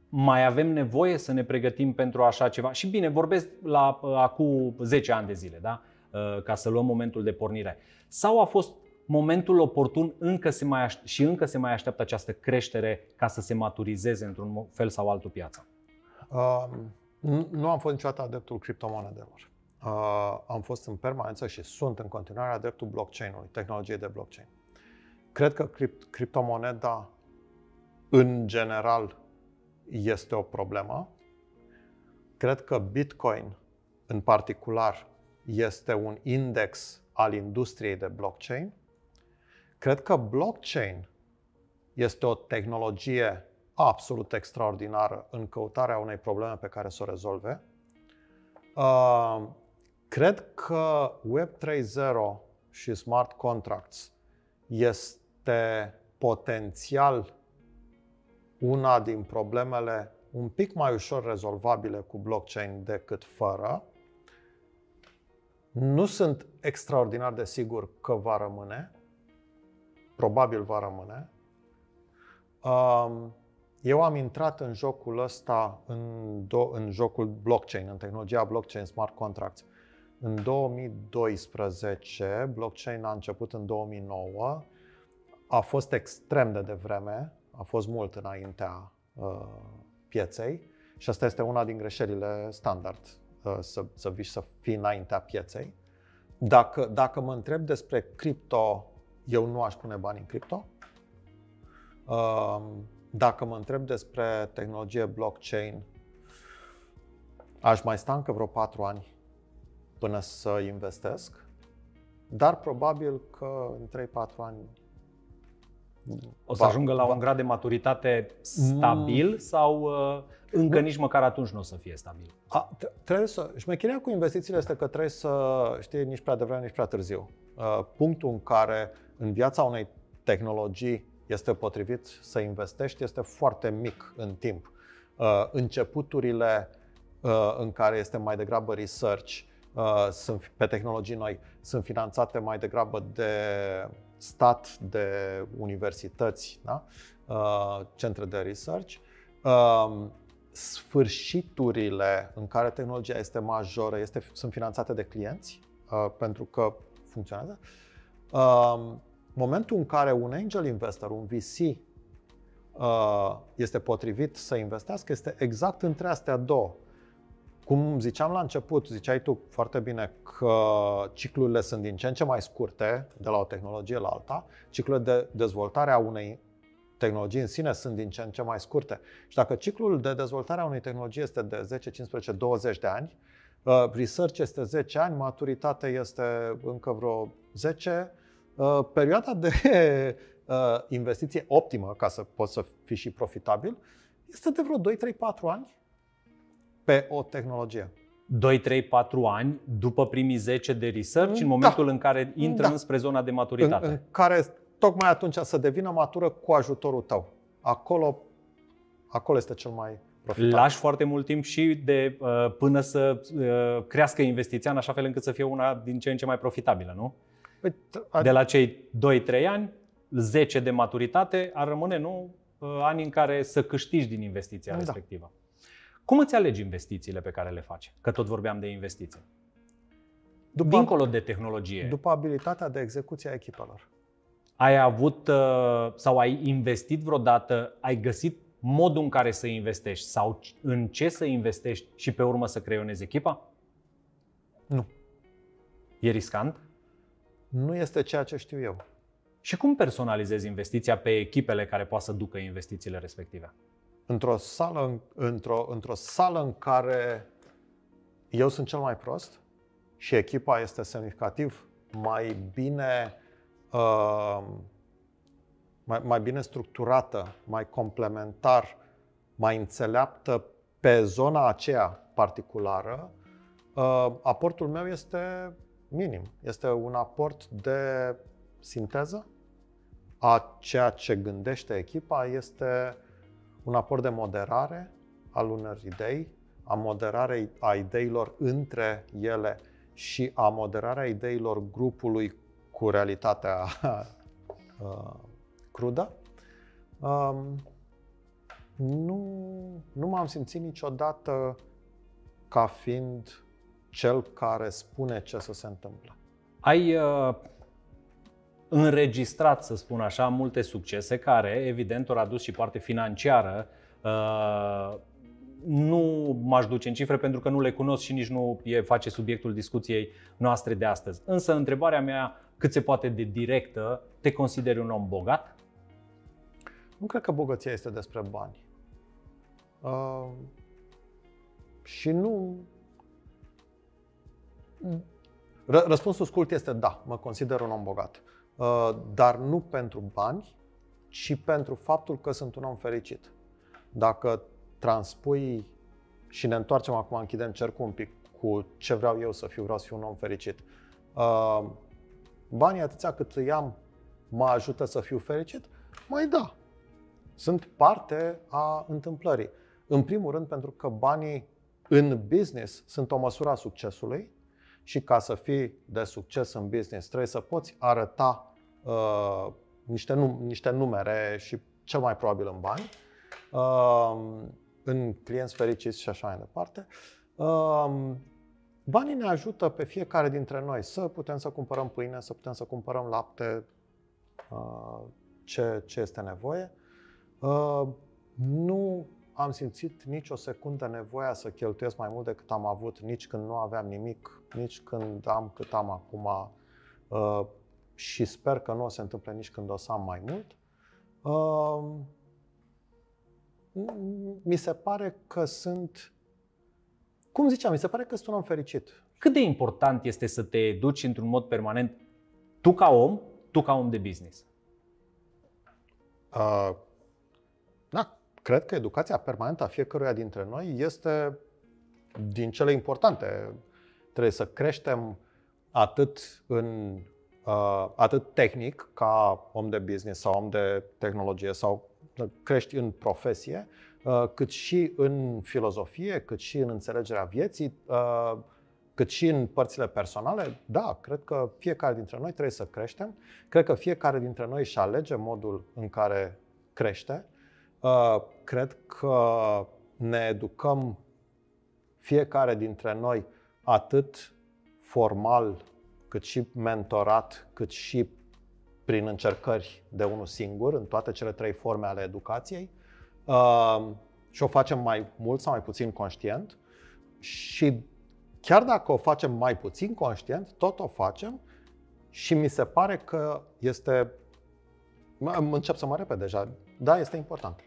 mai avem nevoie să ne pregătim pentru așa ceva? Și bine, vorbesc la uh, acum 10 ani de zile, da? Uh, ca să luăm momentul de pornire. Sau a fost momentul oportun încă se mai aș- și încă se mai așteaptă această creștere ca să se maturizeze într-un mo- fel sau altul piața? Uh, nu- nu am fost niciodată adeptul criptomonedelor. Uh, am fost în permanență și sunt în continuare adeptul blockchain-ului, tehnologiei de blockchain. Cred că cript- criptomoneda, în general, este o problemă. Cred că Bitcoin, în particular, este un index al industriei de blockchain. Cred că blockchain este o tehnologie absolut extraordinară în căutarea unei probleme pe care să o rezolve. Uh, cred că Web 3.0 și smart contracts este potențial una din problemele un pic mai ușor rezolvabile cu blockchain decât fără. Nu sunt extraordinar de sigur că va rămâne. Probabil va rămâne. Um, eu am intrat în jocul ăsta, în, do- în jocul blockchain, în tehnologia blockchain, smart contracts, în 2012. Blockchain a început în 2009. A fost extrem de devreme, a fost mult înaintea uh, pieței și asta este una din greșelile standard, uh, să, să vii și să fii înaintea pieței. Dacă, dacă mă întreb despre cripto, eu nu aș pune bani în cripto. Um, Dacă mă întreb despre tehnologie blockchain, aș mai sta încă vreo patru ani până să investesc, dar probabil că în 3-4 ani O să va- ajungă la va- un grad de maturitate stabil sau uh, încă Nu. nici măcar atunci nu o să fie stabil? A, t- trebuie să. Șmecheria cu investițiile este că trebuie să știi nici prea devreme, nici prea târziu. Uh, Punctul în care în viața unei tehnologii este potrivit să investești este foarte mic în timp. Uh, Începuturile uh, în care este mai degrabă research uh, sunt pe tehnologii noi sunt finanțate mai degrabă de stat, de universități, da? Uh, centre de research. Um, sfârșiturile în care tehnologia este majoră este, sunt finanțate de clienți uh, pentru că funcționează. Um, momentul în care un angel investor, un VC, uh, este potrivit să investească este exact între astea două. Cum ziceam la început, ziceai tu foarte bine că ciclurile sunt din ce în ce mai scurte de la o tehnologie la alta, ciclurile de dezvoltare a unei tehnologii în sine sunt din ce în ce mai scurte. Și dacă ciclul de dezvoltare a unei tehnologii este de 10, 15, 20 de ani, uh, research este 10 ani, maturitate este încă vreo 10, uh, perioada de (laughs) uh, investiție optimă, ca să poți să fii și profitabil, este de vreo 2, 3, 4 ani pe o tehnologie. 2, 3, 4 ani după primii 10 de research, Da. în momentul în care intră Da. înspre zona de În, maturitate. în care tocmai atunci să devină matură cu ajutorul tău. Acolo, acolo este cel mai profitabil. Lași foarte mult timp și de uh, până să uh, crească investiția în așa fel încât să fie una din ce în ce mai profitabilă, nu? Păi, t- De la cei 2-3 ani, 10 de maturitate, ar rămâne, nu, uh, ani în care să câștigi din investiția Da. respectivă. Cum îți alegi investițiile pe care le faci? Că tot vorbeam de investiții. după, Dincolo de tehnologie, după abilitatea de execuție a echipelor. ai avut uh, sau ai investit vreodată, ai găsit modul în care să investești sau în ce să investești și pe urmă să creionezi echipa? Nu. E riscant? Nu este ceea ce știu eu. Și cum personalizezi investiția pe echipele care poate să ducă investițiile respective? Într-o sală, într-o, într-o sală în care eu sunt cel mai prost și echipa este semnificativ mai bine uh, mai, mai bine structurată, mai complementar, mai înțeleaptă pe zona aceea particulară, uh, aportul meu este minim. Este un aport de sinteză a ceea ce gândește echipa, este un aport de moderare al unor idei, a moderarei a ideilor între ele și a moderarea ideilor grupului cu realitatea (laughs) uh, crudă. Um, nu, nu m-am simțit niciodată ca fiind cel care spune ce să se întâmple. Ai uh, înregistrat, să spun așa, multe succese care, evident, au adus și parte financiară. Uh, nu m-aș duce în cifre pentru că nu le cunosc și nici nu e face subiectul discuției noastre de astăzi. Însă, întrebarea mea, cât se poate de directă, te consideri un om bogat? Nu cred că bogăția este despre bani. Uh, și nu. Răspunsul scurt este da, mă consider un om bogat. Uh, dar nu pentru bani, ci pentru faptul că sunt un om fericit. Dacă transpui și ne întoarcem acum, închidem cercul un pic cu ce vreau eu să fiu, vreau să fiu un om fericit. Uh, banii atâția cât îi am mă ajută să fiu fericit? Mai da, sunt parte a întâmplării. În primul rând pentru că banii în business sunt o măsură a succesului și ca să fii de succes în business trebuie să poți arăta uh, niște, num- niște numere și cel mai probabil în bani, uh, în clienți fericiți și așa mai departe. Uh, banii ne ajută pe fiecare dintre noi să putem să cumpărăm pâine, să putem să cumpărăm lapte, uh, ce, ce este nevoie. Uh, nu am simțit nici o secundă nevoia să cheltuiesc mai mult decât am avut, nici când nu aveam nimic, nici când am cât am acum uh, și sper că nu o se întâmple nici când o să am mai mult. Uh, mi se pare că sunt, cum ziceam, mi se pare că sunt un om fericit. Cât de important este să te educi într-un mod permanent, tu ca om, tu ca om de business? Uh, da, cred că educația permanentă a fiecăruia dintre noi este din cele importante. Trebuie să creștem atât în uh, atât tehnic ca om de business sau om de tehnologie sau crești în profesie, uh, cât și în filozofie, cât și în înțelegerea vieții, uh, cât și în părțile personale. Da, cred că fiecare dintre noi trebuie să creștem. Cred că fiecare dintre noi își alege modul în care crește Uh, cred că ne educăm fiecare dintre noi atât formal, cât și mentorat, cât și prin încercări de unul singur, în toate cele trei forme ale educației. Uh, și o facem mai mult sau mai puțin conștient. Și chiar dacă o facem mai puțin conștient, tot o facem și mi se pare că este. Încep să mă repet deja. Da, este important.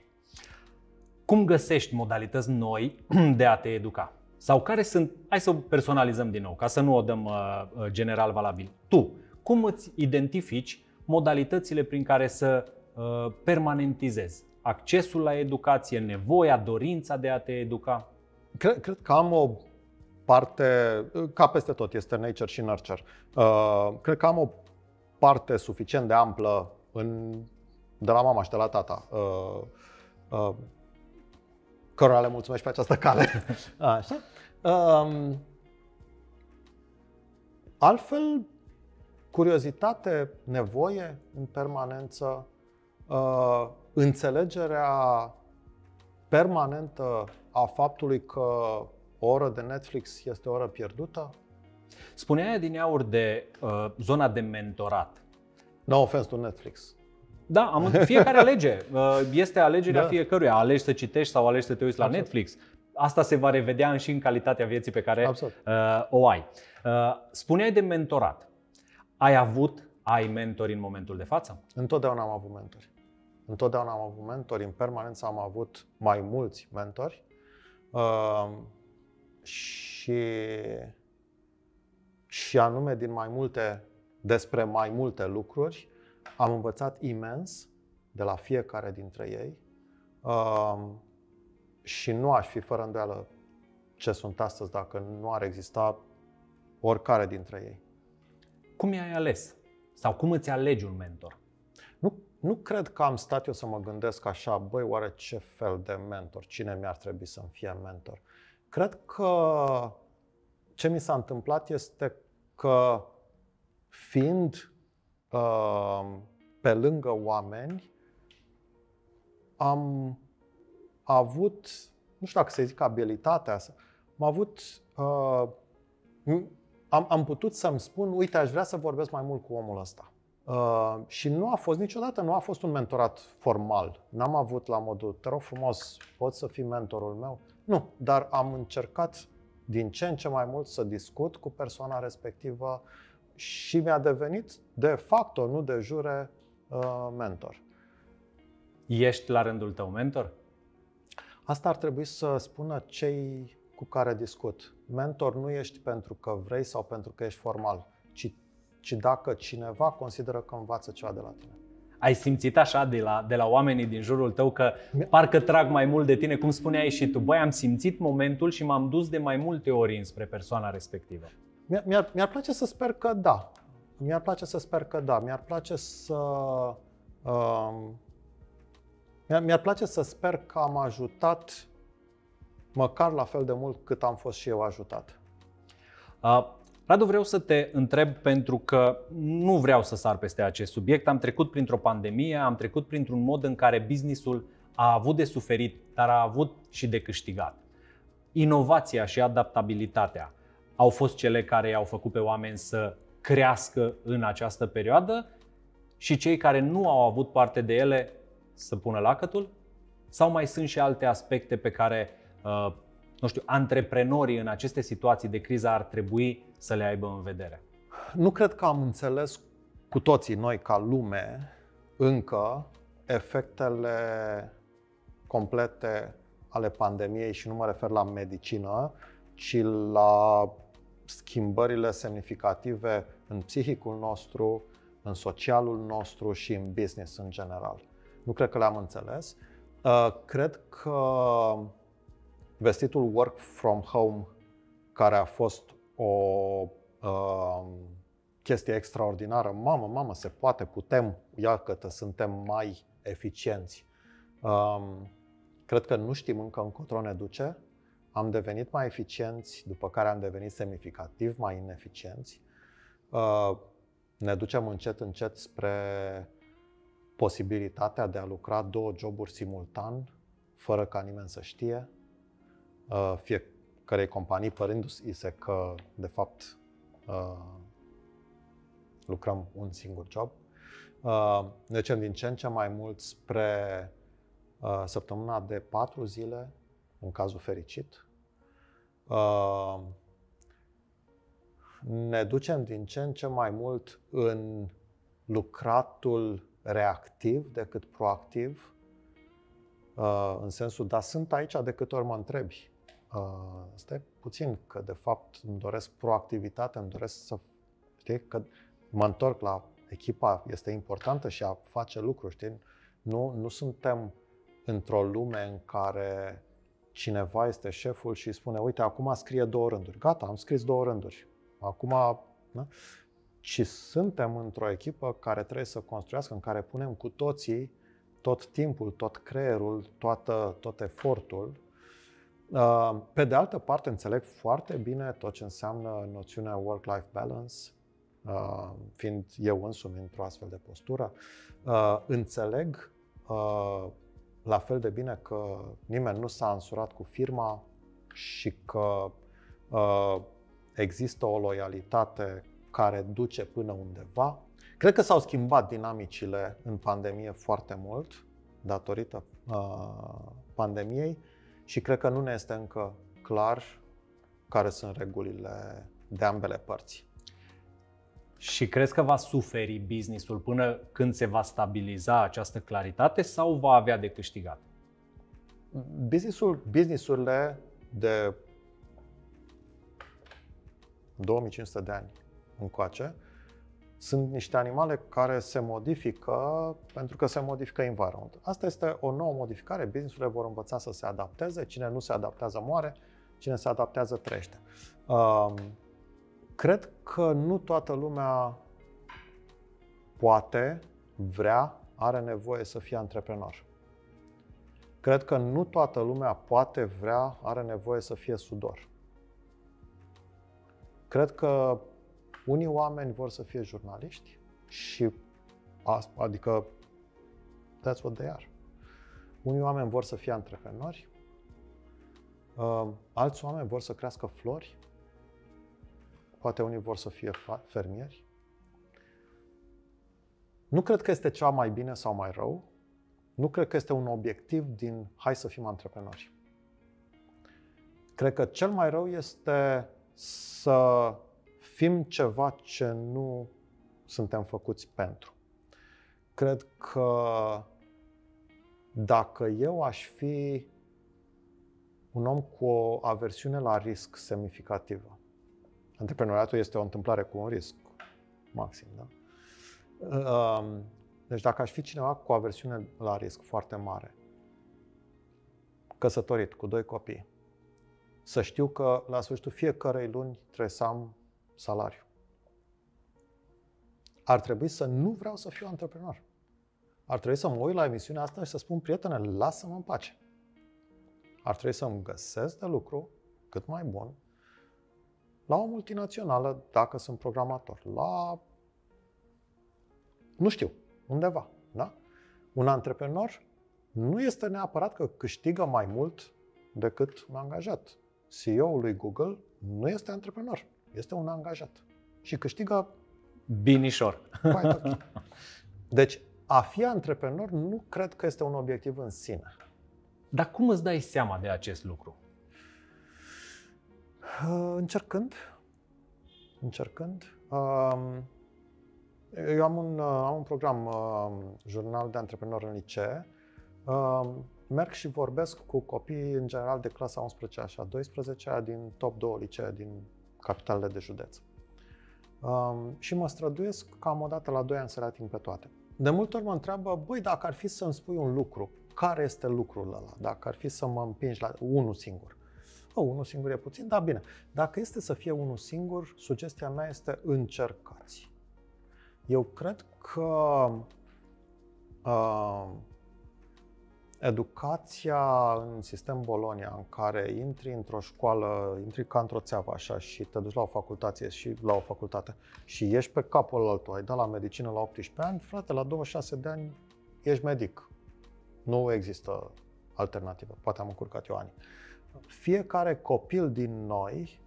Cum găsești modalități noi (clears throat) de a te educa? Sau care sunt, hai să o personalizăm din nou, ca să nu o dăm uh, uh, general valabil. Tu, cum îți identifici modalitățile prin care să uh, permanentizezi accesul la educație, nevoia, dorința de a te educa? Cred, cred că am o parte, ca peste tot, este nature și nurture. Uh, cred că am o parte suficient de amplă în, de la mama și de la tata. Uh, uh, cărora le mulțumesc pe această cale. (laughs) Așa. Um, altfel, curiozitate, nevoie în permanență, uh, înțelegerea permanentă a faptului că o oră de Netflix este o oră pierdută. Spuneai din aur de uh, zona de mentorat. No offense to Netflix. Da, am, fiecare (laughs) alege. Uh, este alegerea da. fiecăruia. Alegi să citești sau alegi să te uiți la Absolut. Netflix. Asta se va revedea și în calitatea vieții pe care uh, o ai. Uh, spuneai de mentorat. Ai avut ai mentori în momentul de față? Întotdeauna am avut mentori. Întotdeauna am avut mentori, în permanență am avut mai mulți mentori uh, și, și anume din mai multe, despre mai multe lucruri. Am învățat imens de la fiecare dintre ei uh, și nu aș fi fără îndoială ce sunt astăzi dacă nu ar exista oricare dintre ei. Cum i-ai ales? Sau cum îți alegi un mentor? Nu, nu cred că am stat eu să mă gândesc așa, băi, oare ce fel de mentor, cine mi-ar trebui să-mi fie mentor? Cred că ce mi s-a întâmplat este că fiind uh, pe lângă oameni, am avut, nu știu dacă să zic abilitatea asta, am avut, uh, am, am putut să-mi spun, uite, aș vrea să vorbesc mai mult cu omul ăsta. Uh, și nu a fost niciodată, nu a fost un mentorat formal. N-am avut la modul, te rog frumos, poți să fii mentorul meu? Nu, dar am încercat din ce în ce mai mult să discut cu persoana respectivă și mi-a devenit de facto, nu de jure, uh, mentor. Ești la rândul tău mentor? Asta ar trebui să spună cei cu care discut. Mentor nu ești pentru că vrei sau pentru că ești formal, ci, ci dacă cineva consideră că învață ceva de la tine. Ai simțit așa de la, de la oamenii din jurul tău că parcă trag mai mult de tine, cum spuneai și tu, băi, am simțit momentul și m-am dus de mai multe ori înspre persoana respectivă. Mi-ar, mi-ar place să sper că da. Mi-ar place să sper că da. Mi-ar place să... Uh, mi-ar place să sper că am ajutat măcar la fel de mult cât am fost și eu ajutat. Uh, Radu, vreau să te întreb pentru că nu vreau să sar peste acest subiect. Am trecut printr-o pandemie, am trecut printr-un mod în care businessul a avut de suferit, dar a avut și de câștigat. Inovația și adaptabilitatea au fost cele care i-au făcut pe oameni să crească în această perioadă și cei care nu au avut parte de ele să pună lacătul? Sau mai sunt și alte aspecte pe care, uh, nu știu, antreprenorii în aceste situații de criză ar trebui să le aibă în vedere? Nu cred că am înțeles cu toții noi ca lume încă efectele complete ale pandemiei și nu mă refer la medicină, ci la schimbările semnificative în psihicul nostru, în socialul nostru și în business în general. Nu cred că le-am înțeles. Uh, cred că vestitul work from home, care a fost o uh, chestie extraordinară, mamă, mamă, se poate, putem, iată, suntem mai eficienți. Um, cred că nu știm încă încotro ne duce. Am devenit mai eficienți, după care am devenit semnificativ mai ineficienți. Uh, ne ducem încet, încet spre posibilitatea de a lucra două joburi simultan, fără ca nimeni să știe, uh, fiecarei companii părându-se că, de fapt, uh, lucrăm un singur job. Uh, ne ducem din ce în ce mai mult spre săptămâna de patru zile, în cazul fericit. Ne ducem din ce în ce mai mult în lucratul reactiv decât proactiv, uh, în sensul, dar sunt aici de câte ori mă întrebi. Uh, stai puțin, că de fapt îmi doresc proactivitate, îmi doresc să, știi, că mă întorc la echipa, este importantă și a face lucruri, știi? Nu, nu suntem într-o lume în care cineva este șeful și spune, uite, acum scrie două rânduri. Gata, am scris două rânduri. Acum, da? ci suntem într-o echipă care trebuie să construiască, în care punem cu toții tot timpul, tot creierul, toată, tot efortul. Uh, pe de altă parte, înțeleg foarte bine tot ce înseamnă noțiunea work-life balance, uh, fiind eu însumi într-o astfel de postură. Uh, înțeleg la fel de bine că nimeni nu s-a însurat cu firma și că există o loialitate care duce până undeva. Cred că s-au schimbat dinamicile în pandemie foarte mult datorită uh, pandemiei și cred că nu ne este încă clar care sunt regulile de ambele părți. Și crezi că va suferi businessul până când se va stabiliza această claritate sau va avea de câștigat? Businessul, businessurile de 2500 de ani încoace sunt niște animale care se modifică pentru că se modifică environment. Asta este o nouă modificare. Businessurile vor învăța să se adapteze. Cine nu se adaptează moare, cine se adaptează trăiește. Um, cred că nu toată lumea poate, vrea, are nevoie să fie antreprenor. Cred că nu toată lumea poate, vrea, are nevoie să fie sudor. Cred că unii oameni vor să fie jurnaliști și adică that's what they are. Unii oameni vor să fie antreprenori, uh, alți oameni vor să crească flori, poate unii vor să fie fermieri. Nu cred că este cea mai bine sau mai rău, nu cred că este un obiectiv din hai să fim antreprenori. Cred că cel mai rău este să fim ceva ce nu suntem făcuți pentru. Cred că dacă eu aș fi un om cu o aversiune la risc semnificativă, antreprenoriatul este o întâmplare cu un risc maxim, da? Um, deci dacă aș fi cineva cu o aversiune la risc foarte mare, căsătorit, cu doi copii, să știu că la sfârșitul fiecarei luni trebuie să am salariu. Ar trebui să nu vreau să fiu antreprenor. Ar trebui să mă uit la emisiunea asta și să spun, prietene, lasă-mă în pace. Ar trebui să-mi găsesc de lucru cât mai bun la o multinațională, dacă sunt programator, la, nu știu, undeva. Da? Un antreprenor nu este neapărat că câștigă mai mult decât un angajat. CEO-ul lui Google nu este antreprenor, este un angajat. Și câștigă binișor. Deci, a fi antreprenor nu cred că este un obiectiv în sine. Dar cum îți dai seama de acest lucru? Uh, încercând. Încercând. Um, eu am un, uh, am un program, um, jurnal de antreprenor în licee. Um, merg și vorbesc cu copii, în general, de clasa 11 și a 12 din top 2 licee din capitalele de județ. Um, și mă străduiesc cam o dată la 2 ani să le ating pe toate. De multe ori mă întreabă, băi, dacă ar fi să-mi spui un lucru, care este lucrul ăla? Dacă ar fi să mă împingi la unul singur. Oh, unul singur e puțin, da, bine. Dacă este să fie unul singur, sugestia mea este încercați. Eu cred că uh, educația în sistem Bolonia, în care intri într-o școală, intri ca într-o țeavă așa și te duci la o facultate și la o facultate și ești pe capul altul, ai dat la medicină la 18 ani, frate, la 26 de ani ești medic. Nu există alternativă. Poate am încurcat eu ani. Fiecare copil din noi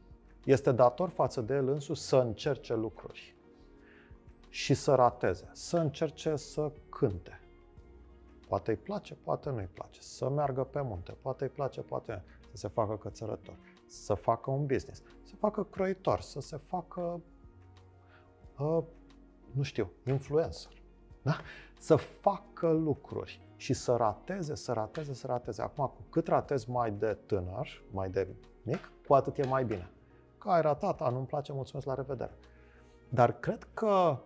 este dator față de el însuși să încerce lucruri și să rateze, să încerce să cânte, Poate îi place, poate nu îi place. Să meargă pe munte, poate îi place, poate să se facă cățărător, să facă un business, să facă croitor, să se facă, uh, nu știu, influencer. Da? Să facă lucruri și să rateze, să rateze, să rateze. Acum, cu cât ratezi mai de tânăr, mai de mic, cu atât e mai bine. Că ai ratat, a, nu-mi place, mulțumesc, la revedere. Dar cred că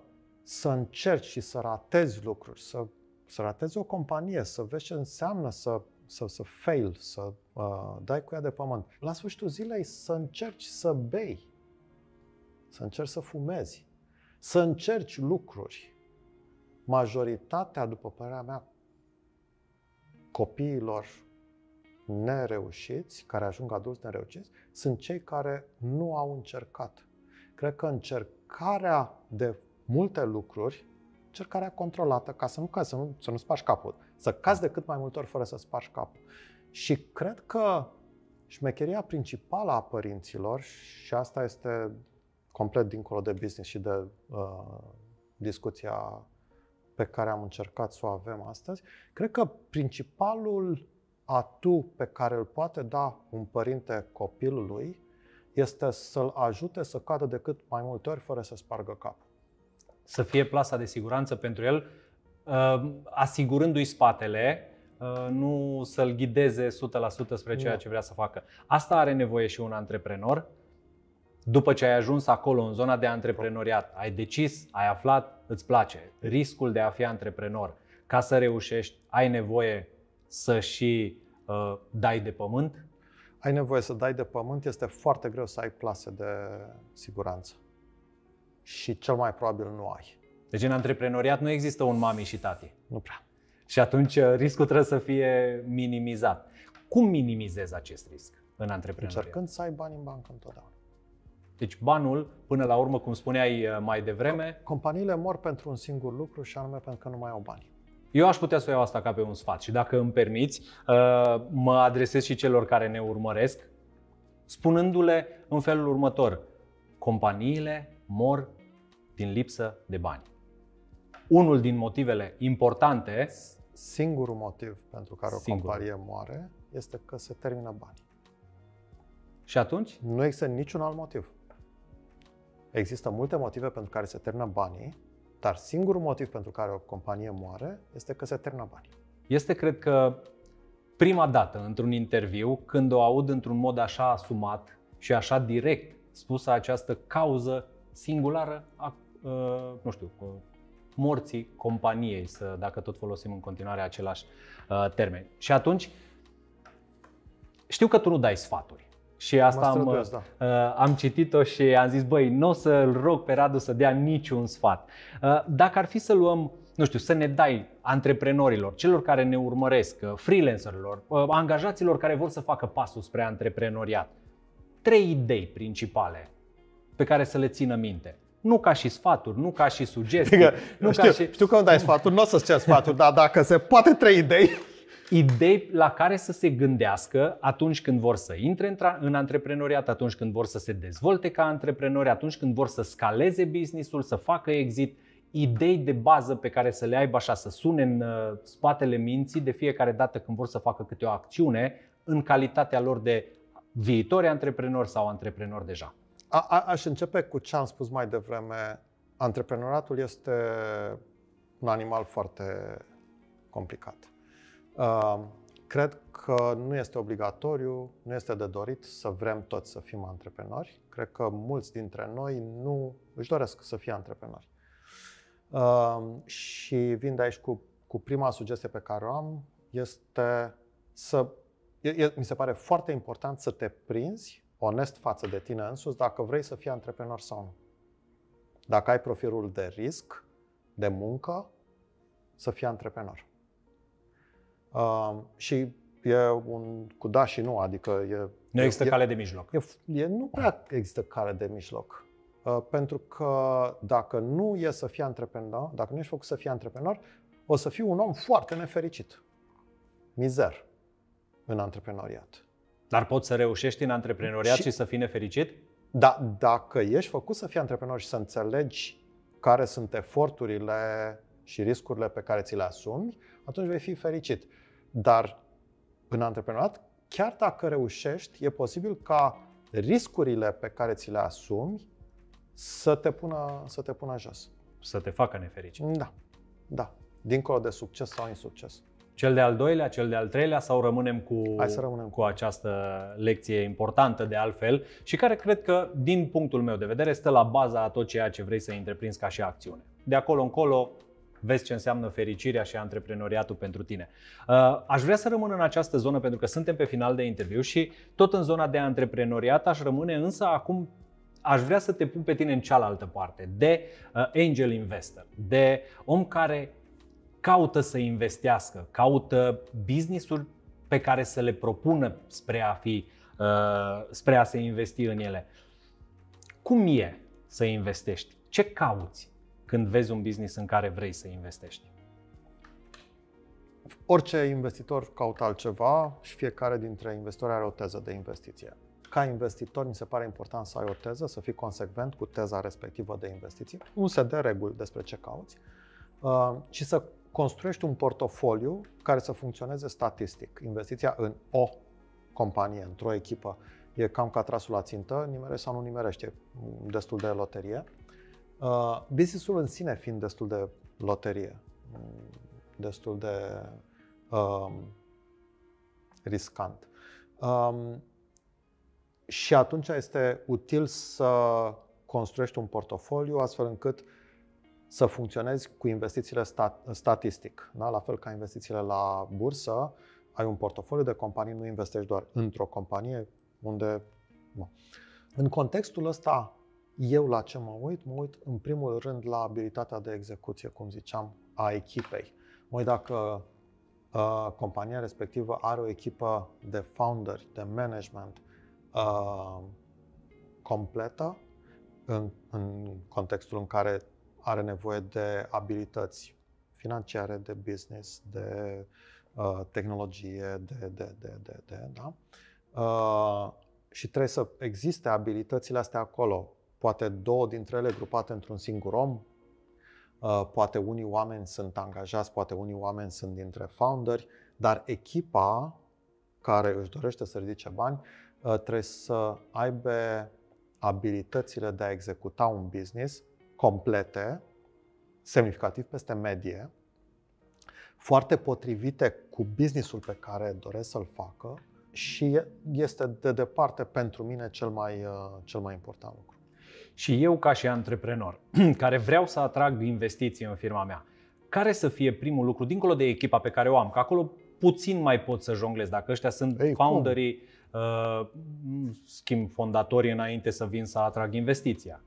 să încerci și să ratezi lucruri, să să ratezi o companie, să vezi ce înseamnă să, să, să fail, să uh, dai cu ea de pământ. La sfârșitul zilei să încerci să bei, să încerci să fumezi, să încerci lucruri. Majoritatea, după părerea mea, copiilor nereușiți, care ajung adulți nereușiți, sunt cei care nu au încercat. Cred că încercarea de multe lucruri cercarea controlată ca să nu cazi, să nu, să nu spargi capul. Să cazi de cât mai multe ori fără să spargi capul. Și cred că șmecheria principală a părinților, și asta este complet dincolo de business și de uh, discuția pe care am încercat să o avem astăzi, cred că principalul atu pe care îl poate da un părinte copilului este să-l ajute să cadă de cât mai multe ori fără să spargă capul. să fie plasa de siguranță pentru el, uh, asigurându-i spatele, uh, nu să-l ghideze 100% spre ceea Nu. ce vrea să facă. Asta are nevoie și un antreprenor. După ce ai ajuns acolo, în zona de antreprenoriat, ai decis, ai aflat, îți place, riscul de a fi antreprenor, ca să reușești, ai nevoie să și uh, dai de pământ, Ai nevoie să dai de pământ, este foarte greu să ai plase de siguranță. Și cel mai probabil nu ai. Deci în antreprenoriat nu există un mami și tati. Nu prea. Și atunci uh, riscul trebuie să fie minimizat. Cum minimizezi acest risc în antreprenoriat? Încercând să ai bani în bancă întotdeauna. Deci banul, până la urmă, cum spuneai uh, mai devreme, Companiile mor pentru un singur lucru și anume pentru că nu mai au bani. eu aș putea să o iau asta ca pe un sfat și dacă îmi permiți, uh, mă adresez și celor care ne urmăresc, spunându-le în felul următor. Companiile mor din lipsă de bani. Unul din motivele importante Singurul motiv pentru care o Singurul. companie moare este că se termină banii. și atunci Nu există niciun alt motiv. Există multe motive pentru care se termină banii, dar singurul motiv pentru care o companie moare este că se termină banii. Este, cred că, prima dată într-un interviu când o aud într-un mod așa asumat și așa direct spusă această cauză singulară a, uh, nu știu, uh, morții companiei, să, dacă tot folosim în continuare același uh, termen. Și atunci, știu că tu nu dai sfaturi. Și asta am, străduiesc, da. uh, am citit-o și am zis, băi, nu o să-l rog pe Radu să dea niciun sfat. Uh, dacă ar fi să luăm, nu știu, să ne dai antreprenorilor, celor care ne urmăresc, uh, freelancerilor, uh, angajaților care vor să facă pasul spre antreprenoriat, trei idei principale pe care să le țină minte. Nu ca și sfaturi, nu ca și sugestii, Adică, nu știu, ca și știu că îmi dai sfaturi, nu o să-ți cer sfaturi, dar dacă se poate trei idei, idei la care să se gândească atunci când vor să intre în- în antreprenoriat, atunci când vor să se dezvolte ca antreprenori, atunci când vor să scaleze businessul, să facă exit, idei de bază pe care să le aibă așa, să sune în uh, spatele minții de fiecare dată când vor să facă câte o acțiune în calitatea lor de viitori antreprenori sau antreprenori deja. A, a, aș începe cu ce am spus mai devreme. Antreprenoriatul este un animal foarte complicat. Uh, cred că nu este obligatoriu, nu este de dorit să vrem toți să fim antreprenori. Cred că mulți dintre noi nu își doresc să fie antreprenori. Uh, și vin de aici cu, cu prima sugestie pe care o am, este să. E, e, mi se pare foarte important să te prinzi onest față de tine însuți dacă vrei să fii antreprenor sau nu. Dacă ai profilul de risc, de muncă, să fii antreprenor. Uh, și e un cu da și nu, adică e... Nu există e, cale de mijloc. E, e, nu prea există cale de mijloc. Uh, pentru că dacă nu e să fii antreprenor, dacă nu ești făcut să fii antreprenor, o să fii un om foarte nefericit. Mizer în antreprenoriat. Dar poți să reușești în antreprenoriat și, Și- și să fii nefericit? Da, dacă ești făcut să fii antreprenor și să înțelegi care sunt eforturile și riscurile pe care ți le asumi, atunci vei fi fericit. Dar în antreprenoriat, chiar dacă reușești, e posibil ca riscurile pe care ți le asumi să te pună, să te pună jos. Să te facă nefericit. Da, da. Dincolo de succes sau insucces. Cel de-al doilea, cel de-al treilea sau rămânem cu, Hai să rămânem cu această lecție importantă de altfel și care cred că, din punctul meu de vedere, stă la baza a tot ceea ce vrei să întreprinzi ca și acțiune. De acolo încolo, vezi ce înseamnă fericirea și antreprenoriatul pentru tine. Uh, Aș vrea să rămân în această zonă pentru că suntem pe final de interviu și tot în zona de antreprenoriat aș rămâne însă acum aș vrea să te pun pe tine în cealaltă parte, de uh, angel investor, de om care caută să investească, caută business-uri pe care să le propună spre a, fi, uh, spre a se investi în ele. Cum e să investești? Ce cauți când vezi un business în care vrei să investești? Orice investitor caută altceva și fiecare dintre investitori are o teză de investiție. Ca investitor, mi se pare important să ai o teză, să fii consecvent cu teza respectivă de investiție, un set de reguli despre ce cauți uh, și să construiești un portofoliu care să funcționeze statistic. Investiția în o companie, într-o echipă, e cam ca trasul la țintă, nimerești sau nu nimerești, e destul de loterie. Uh, businessul în sine fiind destul de loterie, mm, destul de uh, riscant. Um, și atunci este util să construiești un portofoliu astfel încât să funcționezi cu investițiile stat, statistic. Da? La fel ca investițiile la bursă, ai un portofoliu de companii, nu investești doar într-o companie unde... Nu. În contextul ăsta, eu la ce mă uit? Mă uit în primul rând la abilitatea de execuție, cum ziceam, a echipei. Mă uit dacă uh, compania respectivă are o echipă de founderi, de management uh, completă în, în contextul în care are nevoie de abilități financiare, de business, de uh, tehnologie, de, de, de, de, de da? Uh, și trebuie să existe abilitățile astea acolo. Poate două dintre ele grupate într-un singur om, uh, poate unii oameni sunt angajați, poate unii oameni sunt dintre founderi, dar echipa care își dorește să ridice bani uh, trebuie să aibă abilitățile de a executa un business complete, semnificativ peste medie, foarte potrivite cu businessul pe care doresc să-l facă și este de departe pentru mine cel mai, uh, cel mai important lucru. Și eu ca și antreprenor, (clears throat) care vreau să atrag investiții în firma mea, care să fie primul lucru, dincolo de echipa pe care o am, că acolo puțin mai pot să jonglez, dacă ăștia sunt Ei, founderii, uh, schimb fondatorii înainte să vin să atrag investiția.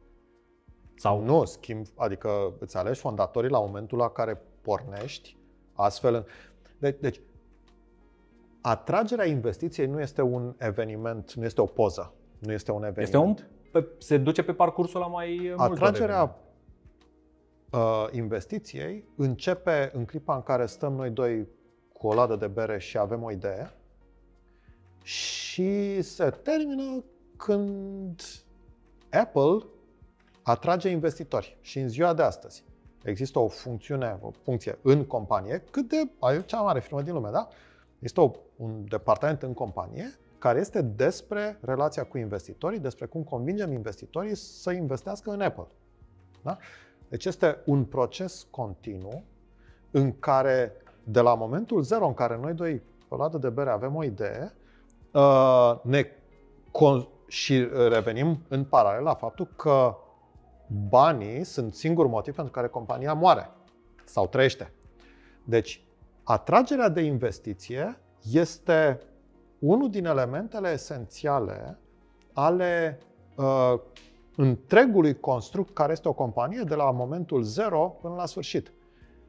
Sau nu, schimb, adică îți alegi fondatorii la momentul la care pornești, astfel. Deci, deci atragerea investiției nu este un eveniment, nu este o poză, nu este un eveniment. Este un, pe, se duce pe parcursul la mai mult. Atragerea uh, investiției începe în clipa în care stăm noi doi cu o ladă de bere și avem o idee și se termină când Apple atrage investitori. Și în ziua de astăzi există o funcțiune, o funcție în companie, cât de, ai cea mai mare firmă din lume, da? Este o, un departament în companie care este despre relația cu investitorii, despre cum convingem investitorii să investească în Apple. Da? Deci este un proces continuu în care, de la momentul zero în care noi doi, pe ladă de bere, avem o idee, uh, ne și revenim în paralel la faptul că banii sunt singur motiv pentru care compania moare sau trăiește. Deci, atragerea de investiție este unul din elementele esențiale ale uh, întregului construct care este o companie de la momentul zero până la sfârșit.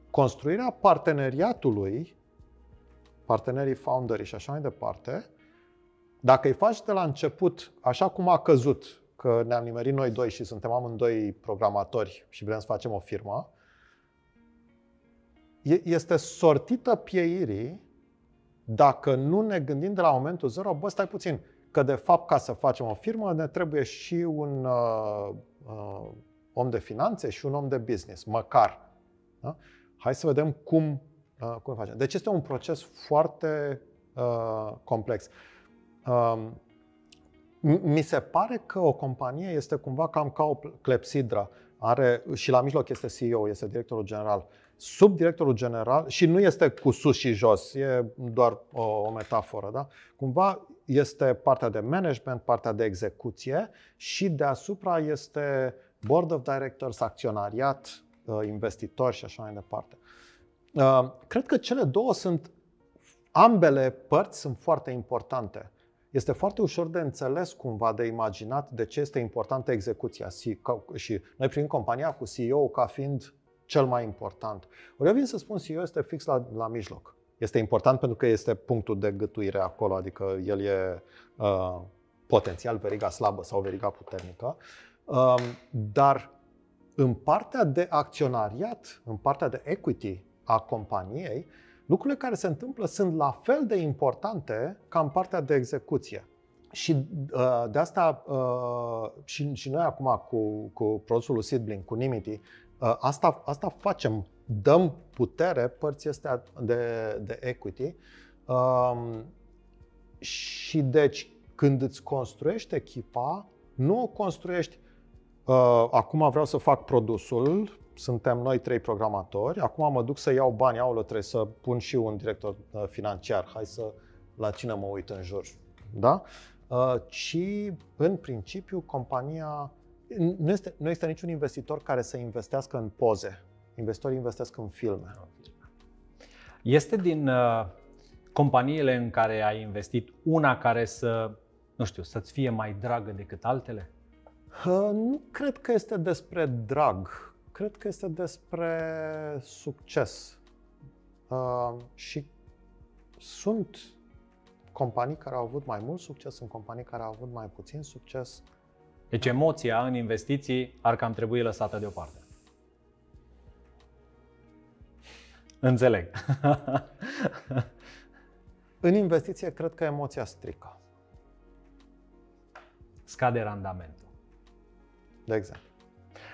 Construirea parteneriatului, partenerii founderii și așa mai departe, dacă îi faci de la început așa cum a căzut, că ne-am nimerit noi doi și suntem amândoi programatori și vrem să facem o firmă, este sortită pieirii dacă nu ne gândim de la momentul zero, bă, stai puțin, că de fapt ca să facem o firmă ne trebuie și un uh, uh, om de finanțe și un om de business, măcar. Da? Hai să vedem cum, uh, cum facem. Deci este un proces foarte uh, complex. Uh, mi se pare că o companie este cumva cam ca o clepsidră. Are, și la mijloc este CEO, este directorul general. Sub directorul general, și nu este cu sus și jos, e doar o, o metaforă, da? Cumva este partea de management, partea de execuție și deasupra este board of directors, acționariat, uh, investitori și așa mai departe. Uh, cred că cele două sunt, ambele părți sunt foarte importante este foarte ușor de înțeles cumva, de imaginat de ce este importantă execuția. Și noi primim compania cu CEO ca fiind cel mai important. Ori eu vin să spun CEO este fix la, la mijloc. Este important pentru că este punctul de gătuire acolo, adică el e uh, potențial veriga slabă sau veriga puternică. Uh, dar în partea de acționariat, în partea de equity a companiei, lucrurile care se întâmplă sunt la fel de importante ca în partea de execuție. Și uh, de asta uh, și, și noi acum cu, cu produsul lui Seedblink, cu Nimity, uh, asta, asta facem, dăm putere părții astea de, de equity um, și deci când îți construiești echipa, nu o construiești Uh, acum vreau să fac produsul, suntem noi trei programatori, acum mă duc să iau bani, aulă, trebuie să pun și un director uh, financiar, hai să la cine mă uit în jur. Da? Uh, ci, în principiu, compania. Nu este, nu este niciun investitor care să investească în poze. Investitorii investesc în filme. Este din uh, companiile în care ai investit una care să, nu știu, să-ți fie mai dragă decât altele? Uh, nu cred că este despre drag. Cred că este despre succes. Uh, și sunt companii care au avut mai mult succes, sunt companii care au avut mai puțin succes. Deci emoția în investiții ar cam trebui lăsată deoparte. Înțeleg. (laughs) în investiție, cred că emoția strică. Scade randamentul. De exemplu.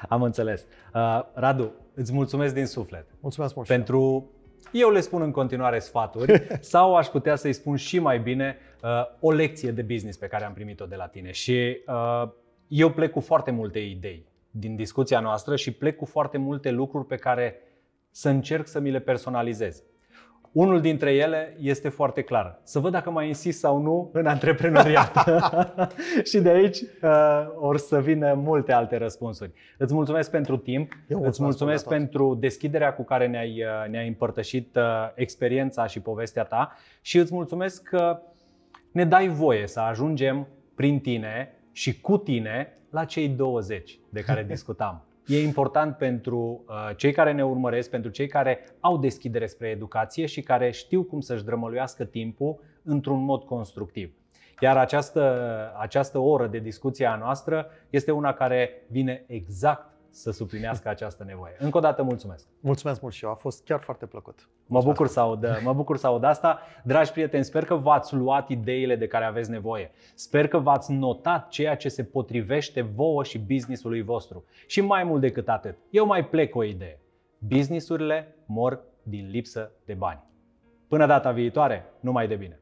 Am înțeles. Uh, Radu, îți mulțumesc din suflet. Mulțumesc mult. Pentru eu le spun în continuare sfaturi (laughs) sau aș putea să-i spun și mai bine uh, o lecție de business pe care am primit-o de la tine. Și uh, eu plec cu foarte multe idei din discuția noastră și plec cu foarte multe lucruri pe care să încerc să mi le personalizez. Unul dintre ele este foarte clar. Să văd dacă mai insist sau nu în antreprenoriat. (laughs) și de aici uh, or să vină multe alte răspunsuri. Îți mulțumesc pentru timp, Eu îți mulțumesc pentru deschiderea cu care ne-ai, uh, ne-ai împărtășit uh, experiența și povestea ta și îți mulțumesc că ne dai voie să ajungem prin tine și cu tine la cei 20 de care (laughs) discutam. E important pentru uh, cei care ne urmăresc, pentru cei care au deschidere spre educație și care știu cum să-și drămăluiască timpul într-un mod constructiv. Iar această, această oră de discuție a noastră este una care vine exact să suplinească această nevoie. Încă o dată mulțumesc! Mulțumesc mult și eu, a fost chiar foarte plăcut. Mă bucur, să aud, mă bucur să aud asta. Dragi prieteni, sper că v-ați luat ideile de care aveți nevoie. Sper că v-ați notat ceea ce se potrivește vouă și businessului vostru. Și mai mult decât atât, eu mai plec o idee. Businessurile mor din lipsă de bani. Până data viitoare, numai de bine!